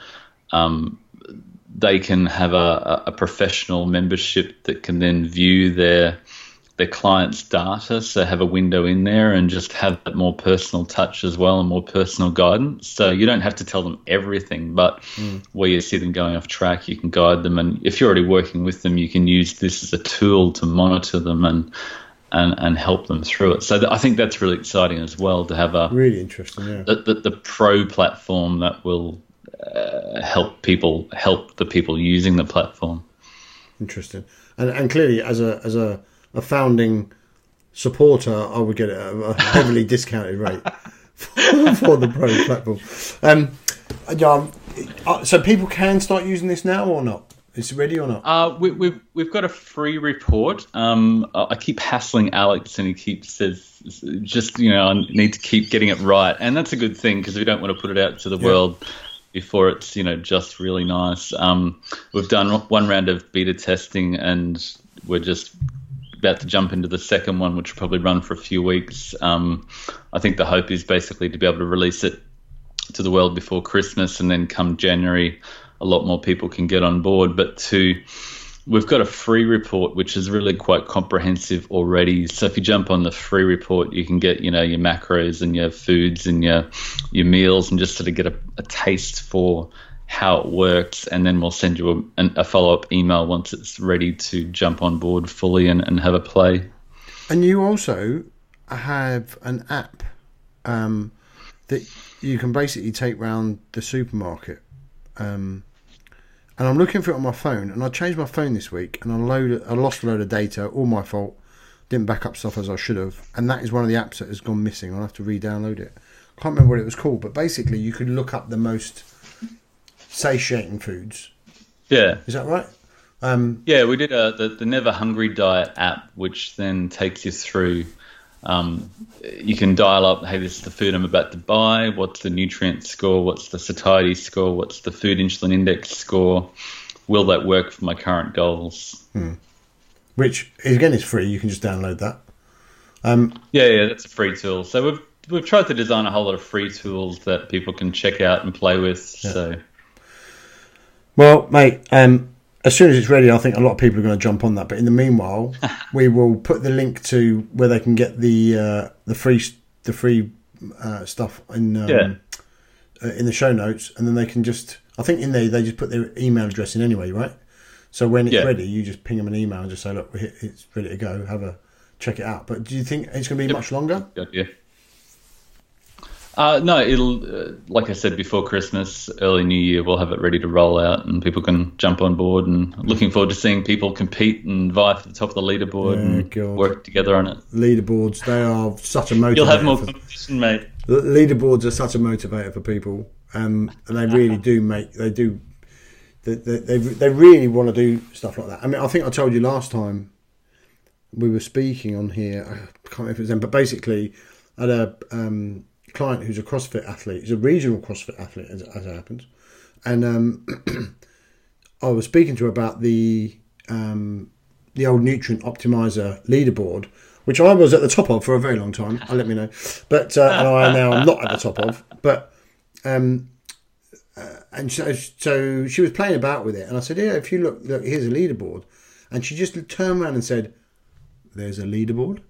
um, they can have a, a professional membership that can then view their their clients' data, so have a window in there and just have that more personal touch as well and more personal guidance. So you don't have to tell them everything, but mm. where you see them going off track, you can guide them. And if you're already working with them, you can use this as a tool to monitor them and and, and help them through it. So th- I think that's really exciting as well to have a really interesting, yeah. The, the, the pro platform that will uh, help people help the people using the platform. Interesting, and and clearly as a as a a founding supporter, I would get it at a heavily discounted rate for, (laughs) for, the pro platform. Um, yeah, uh, so people can start using this now or not? Is it ready or not? Uh, we, we've we've got a free report. Um, I keep hassling Alex, and he keeps says just you know I need to keep getting it right, and that's a good thing because we don't want to put it out to the world before it's you know just really nice. Um, we've done one round of beta testing, and we're just about to jump into the second one, which will probably run for a few weeks. Um, I think the hope is basically to be able to release it to the world before Christmas, and then come January, a lot more people can get on board. But to we've got a free report which is really quite comprehensive already. So if you jump on the free report, you can get you know your macros and your foods and your your meals, and just sort of get a, a taste for how it works, and then we'll send you a, a follow up email once it's ready to jump on board fully and, and have a play. And you also have an app um, that you can basically take round the supermarket. Um, and I'm looking for it on my phone, and I changed my phone this week, and I load, I lost a load of data, all my fault. Didn't back up stuff as I should have, and that is one of the apps that has gone missing. I'll have to re-download it. Can't remember what it was called, but basically you could look up the most satiating foods. Yeah. Is that right? Um, Yeah, we did a, the, the Never Hungry Diet app, which then takes you through. Um, you can dial up, hey, this is the food I'm about to buy. What's the nutrient score? What's the satiety score? What's the food insulin index score? Will that work for my current goals? which again is free. You can just download that. Yeah, yeah, that's a free tool. So we've we've tried to design a whole lot of free tools that people can check out and play with. So Well, mate, um, as soon as it's ready, I think a lot of people are going to jump on that. But in the meanwhile, (laughs) we will put the link to where they can get the uh, the free the free uh, stuff in um, Yeah. uh, in the show notes, and then they can just. I think in there they just put their email address in anyway, right? So when it's Yeah. ready, you just ping them an email and just say, "Look, it's ready to go. Have a check it out." But do you think it's going to be much longer? Good idea. Uh, no, it'll uh, like I said before Christmas, early New Year, we'll have it ready to roll out, and people can jump on board. And looking forward to seeing people compete and vie for the top of the leaderboard Yeah, and God. work together on it. Leaderboards, they are such a motivator. You'll have more for- competition, mate. Leaderboards are such a motivator for people, um, and they really do make they do they, they, they, they really want to do stuff like that. I mean, I think I told you last time we were speaking on here. I can't remember if it was then, but basically, I had a um, client who's a CrossFit athlete. He's a regional CrossFit athlete, as, as it happens, and um, (clears throat) I was speaking to her about the um, the old nutrient optimizer leaderboard, which I was at the top of for a very long time. I'll let me know, but uh, and I now I'm not at the top of. But um, uh, and so so she was playing about with it, and I said, "Yeah, if you look, look, here's a leaderboard," and she just turned around and said, "There's a leaderboard."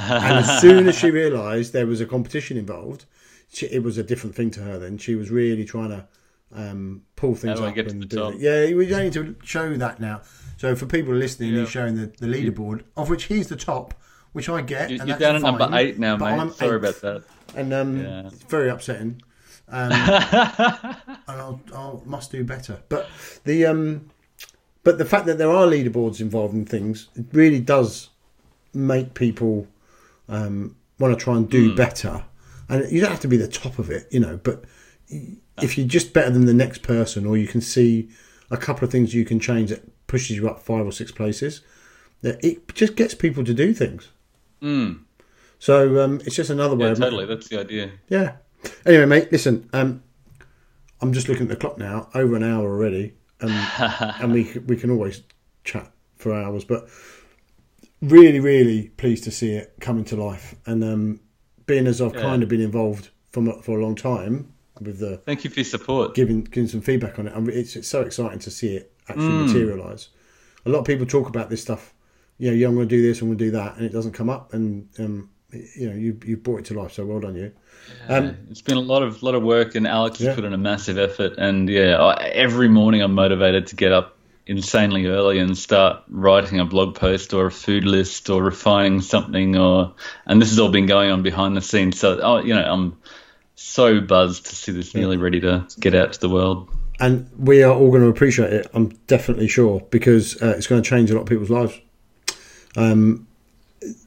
And as (laughs) soon as she realised there was a competition involved, she, it was a different thing to her. Then she was really trying to um, pull things I up and the do top? it. Yeah, we don't need to show that now. So for people listening, Yeah. he's showing the, the leaderboard, of which he's the top, which I get. You- that's down at number eight now, mate. I'm Sorry eighth, about that. And um, Yeah. it's very upsetting. Um, (laughs) and I'll, I'll must do better. But the um, but the fact that there are leaderboards involved in things it really does make people um, want to try and do better. And you don't have to be the top of it, you know. But if you're just better than the next person, or you can see a couple of things you can change that pushes you up five or six places, it just gets people to do things. Mm. So um, it's just another way Yeah, of totally. That's the idea. yeah. Anyway, mate, listen. Um, I'm just looking at the clock now. Over an hour already, um, (laughs) and we we can always chat for hours. But really, really pleased to see it coming to life. And um, being as I've Yeah. kind of been involved from for a long time with the Thank you for your support. giving giving some feedback on it, I'm, it's, it's so exciting to see it actually Mm. materialise. A lot of people talk about this stuff. You know, yeah, I'm going to do this, I'm going to do that, and it doesn't come up. And um, you know, you you brought it to life. So well done, you. Um, It's been a lot of lot of work, and Alex has put in a massive effort. And yeah, I, every morning I'm motivated to get up insanely early and start writing a blog post or a food list or refining something. Or and this has all been going on behind the scenes. So oh, you know, I'm so buzzed to see this nearly ready to get out to the world. and we are all going to appreciate it. I'm definitely sure because uh, it's going to change a lot of people's lives. Um,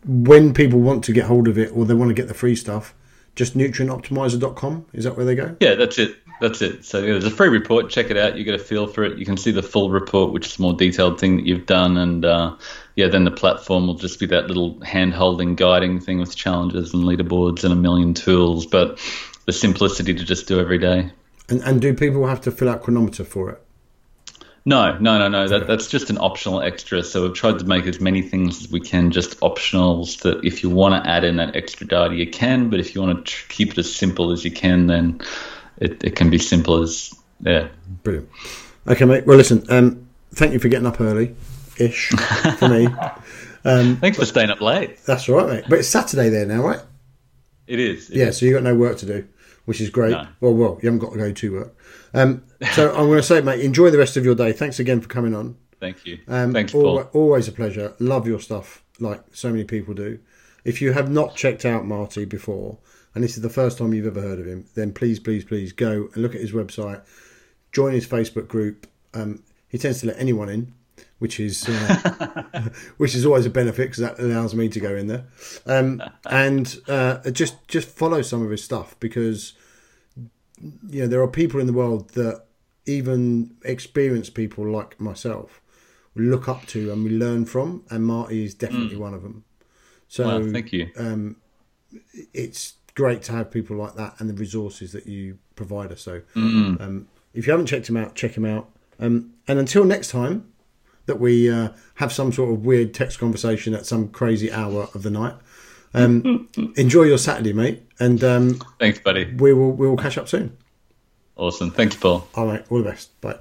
when people want to get hold of it or they want to get the free stuff, just nutrientoptimiser.com. Is that where they go? Yeah, that's it. That's it. So yeah, there's a free report. Check it out. You get a feel for it. You can see the full report, which is a more detailed thing that you've done, and uh, yeah, then the platform will just be that little hand-holding, guiding thing with challenges and leaderboards and a million tools, but the simplicity to just do every day. And, and do people have to fill out Cronometer for it? No, no, no, no. That, that's just an optional extra. So we've tried to make as many things as we can just optionals. That if you want to add in that extra data, you can. But if you want to keep it as simple as you can, then it, it can be simple as yeah. Brilliant. Okay, mate. Well, listen. Um, thank you for getting up early, ish for me. (laughs) Um, Thanks for staying up late. That's all right, mate. But it's Saturday there now, right? It is. it Yeah, is. so you got no work to do, which is great. No. Well, well, you haven't got to go to work. Um, so (laughs) I'm going to say, mate, enjoy the rest of your day. Thanks again for coming on. Thank you. Um, Thanks, al- Paul. Always a pleasure. Love your stuff, like so many people do. If you have not checked out Marty before, and this is the first time you've ever heard of him, then please, please, please go and look at his website, join his Facebook group. Um, he tends to let anyone in, which is uh, (laughs) which is always a benefit because that allows me to go in there. Um, and uh, just just follow some of his stuff because you know there are people in the world that even experienced people like myself look up to and we learn from, and Marty is definitely one of them. So Well, thank you. um, it's great to have people like that and the resources that you provide us. So um, if you haven't checked him out, check him out. Um, and until next time that we uh, have some sort of weird text conversation at some crazy hour of the night, um, (laughs) enjoy your Saturday, mate, and um, Thanks, buddy. we will we will catch up soon. Awesome. Thanks, Paul. All right, all the best. Bye.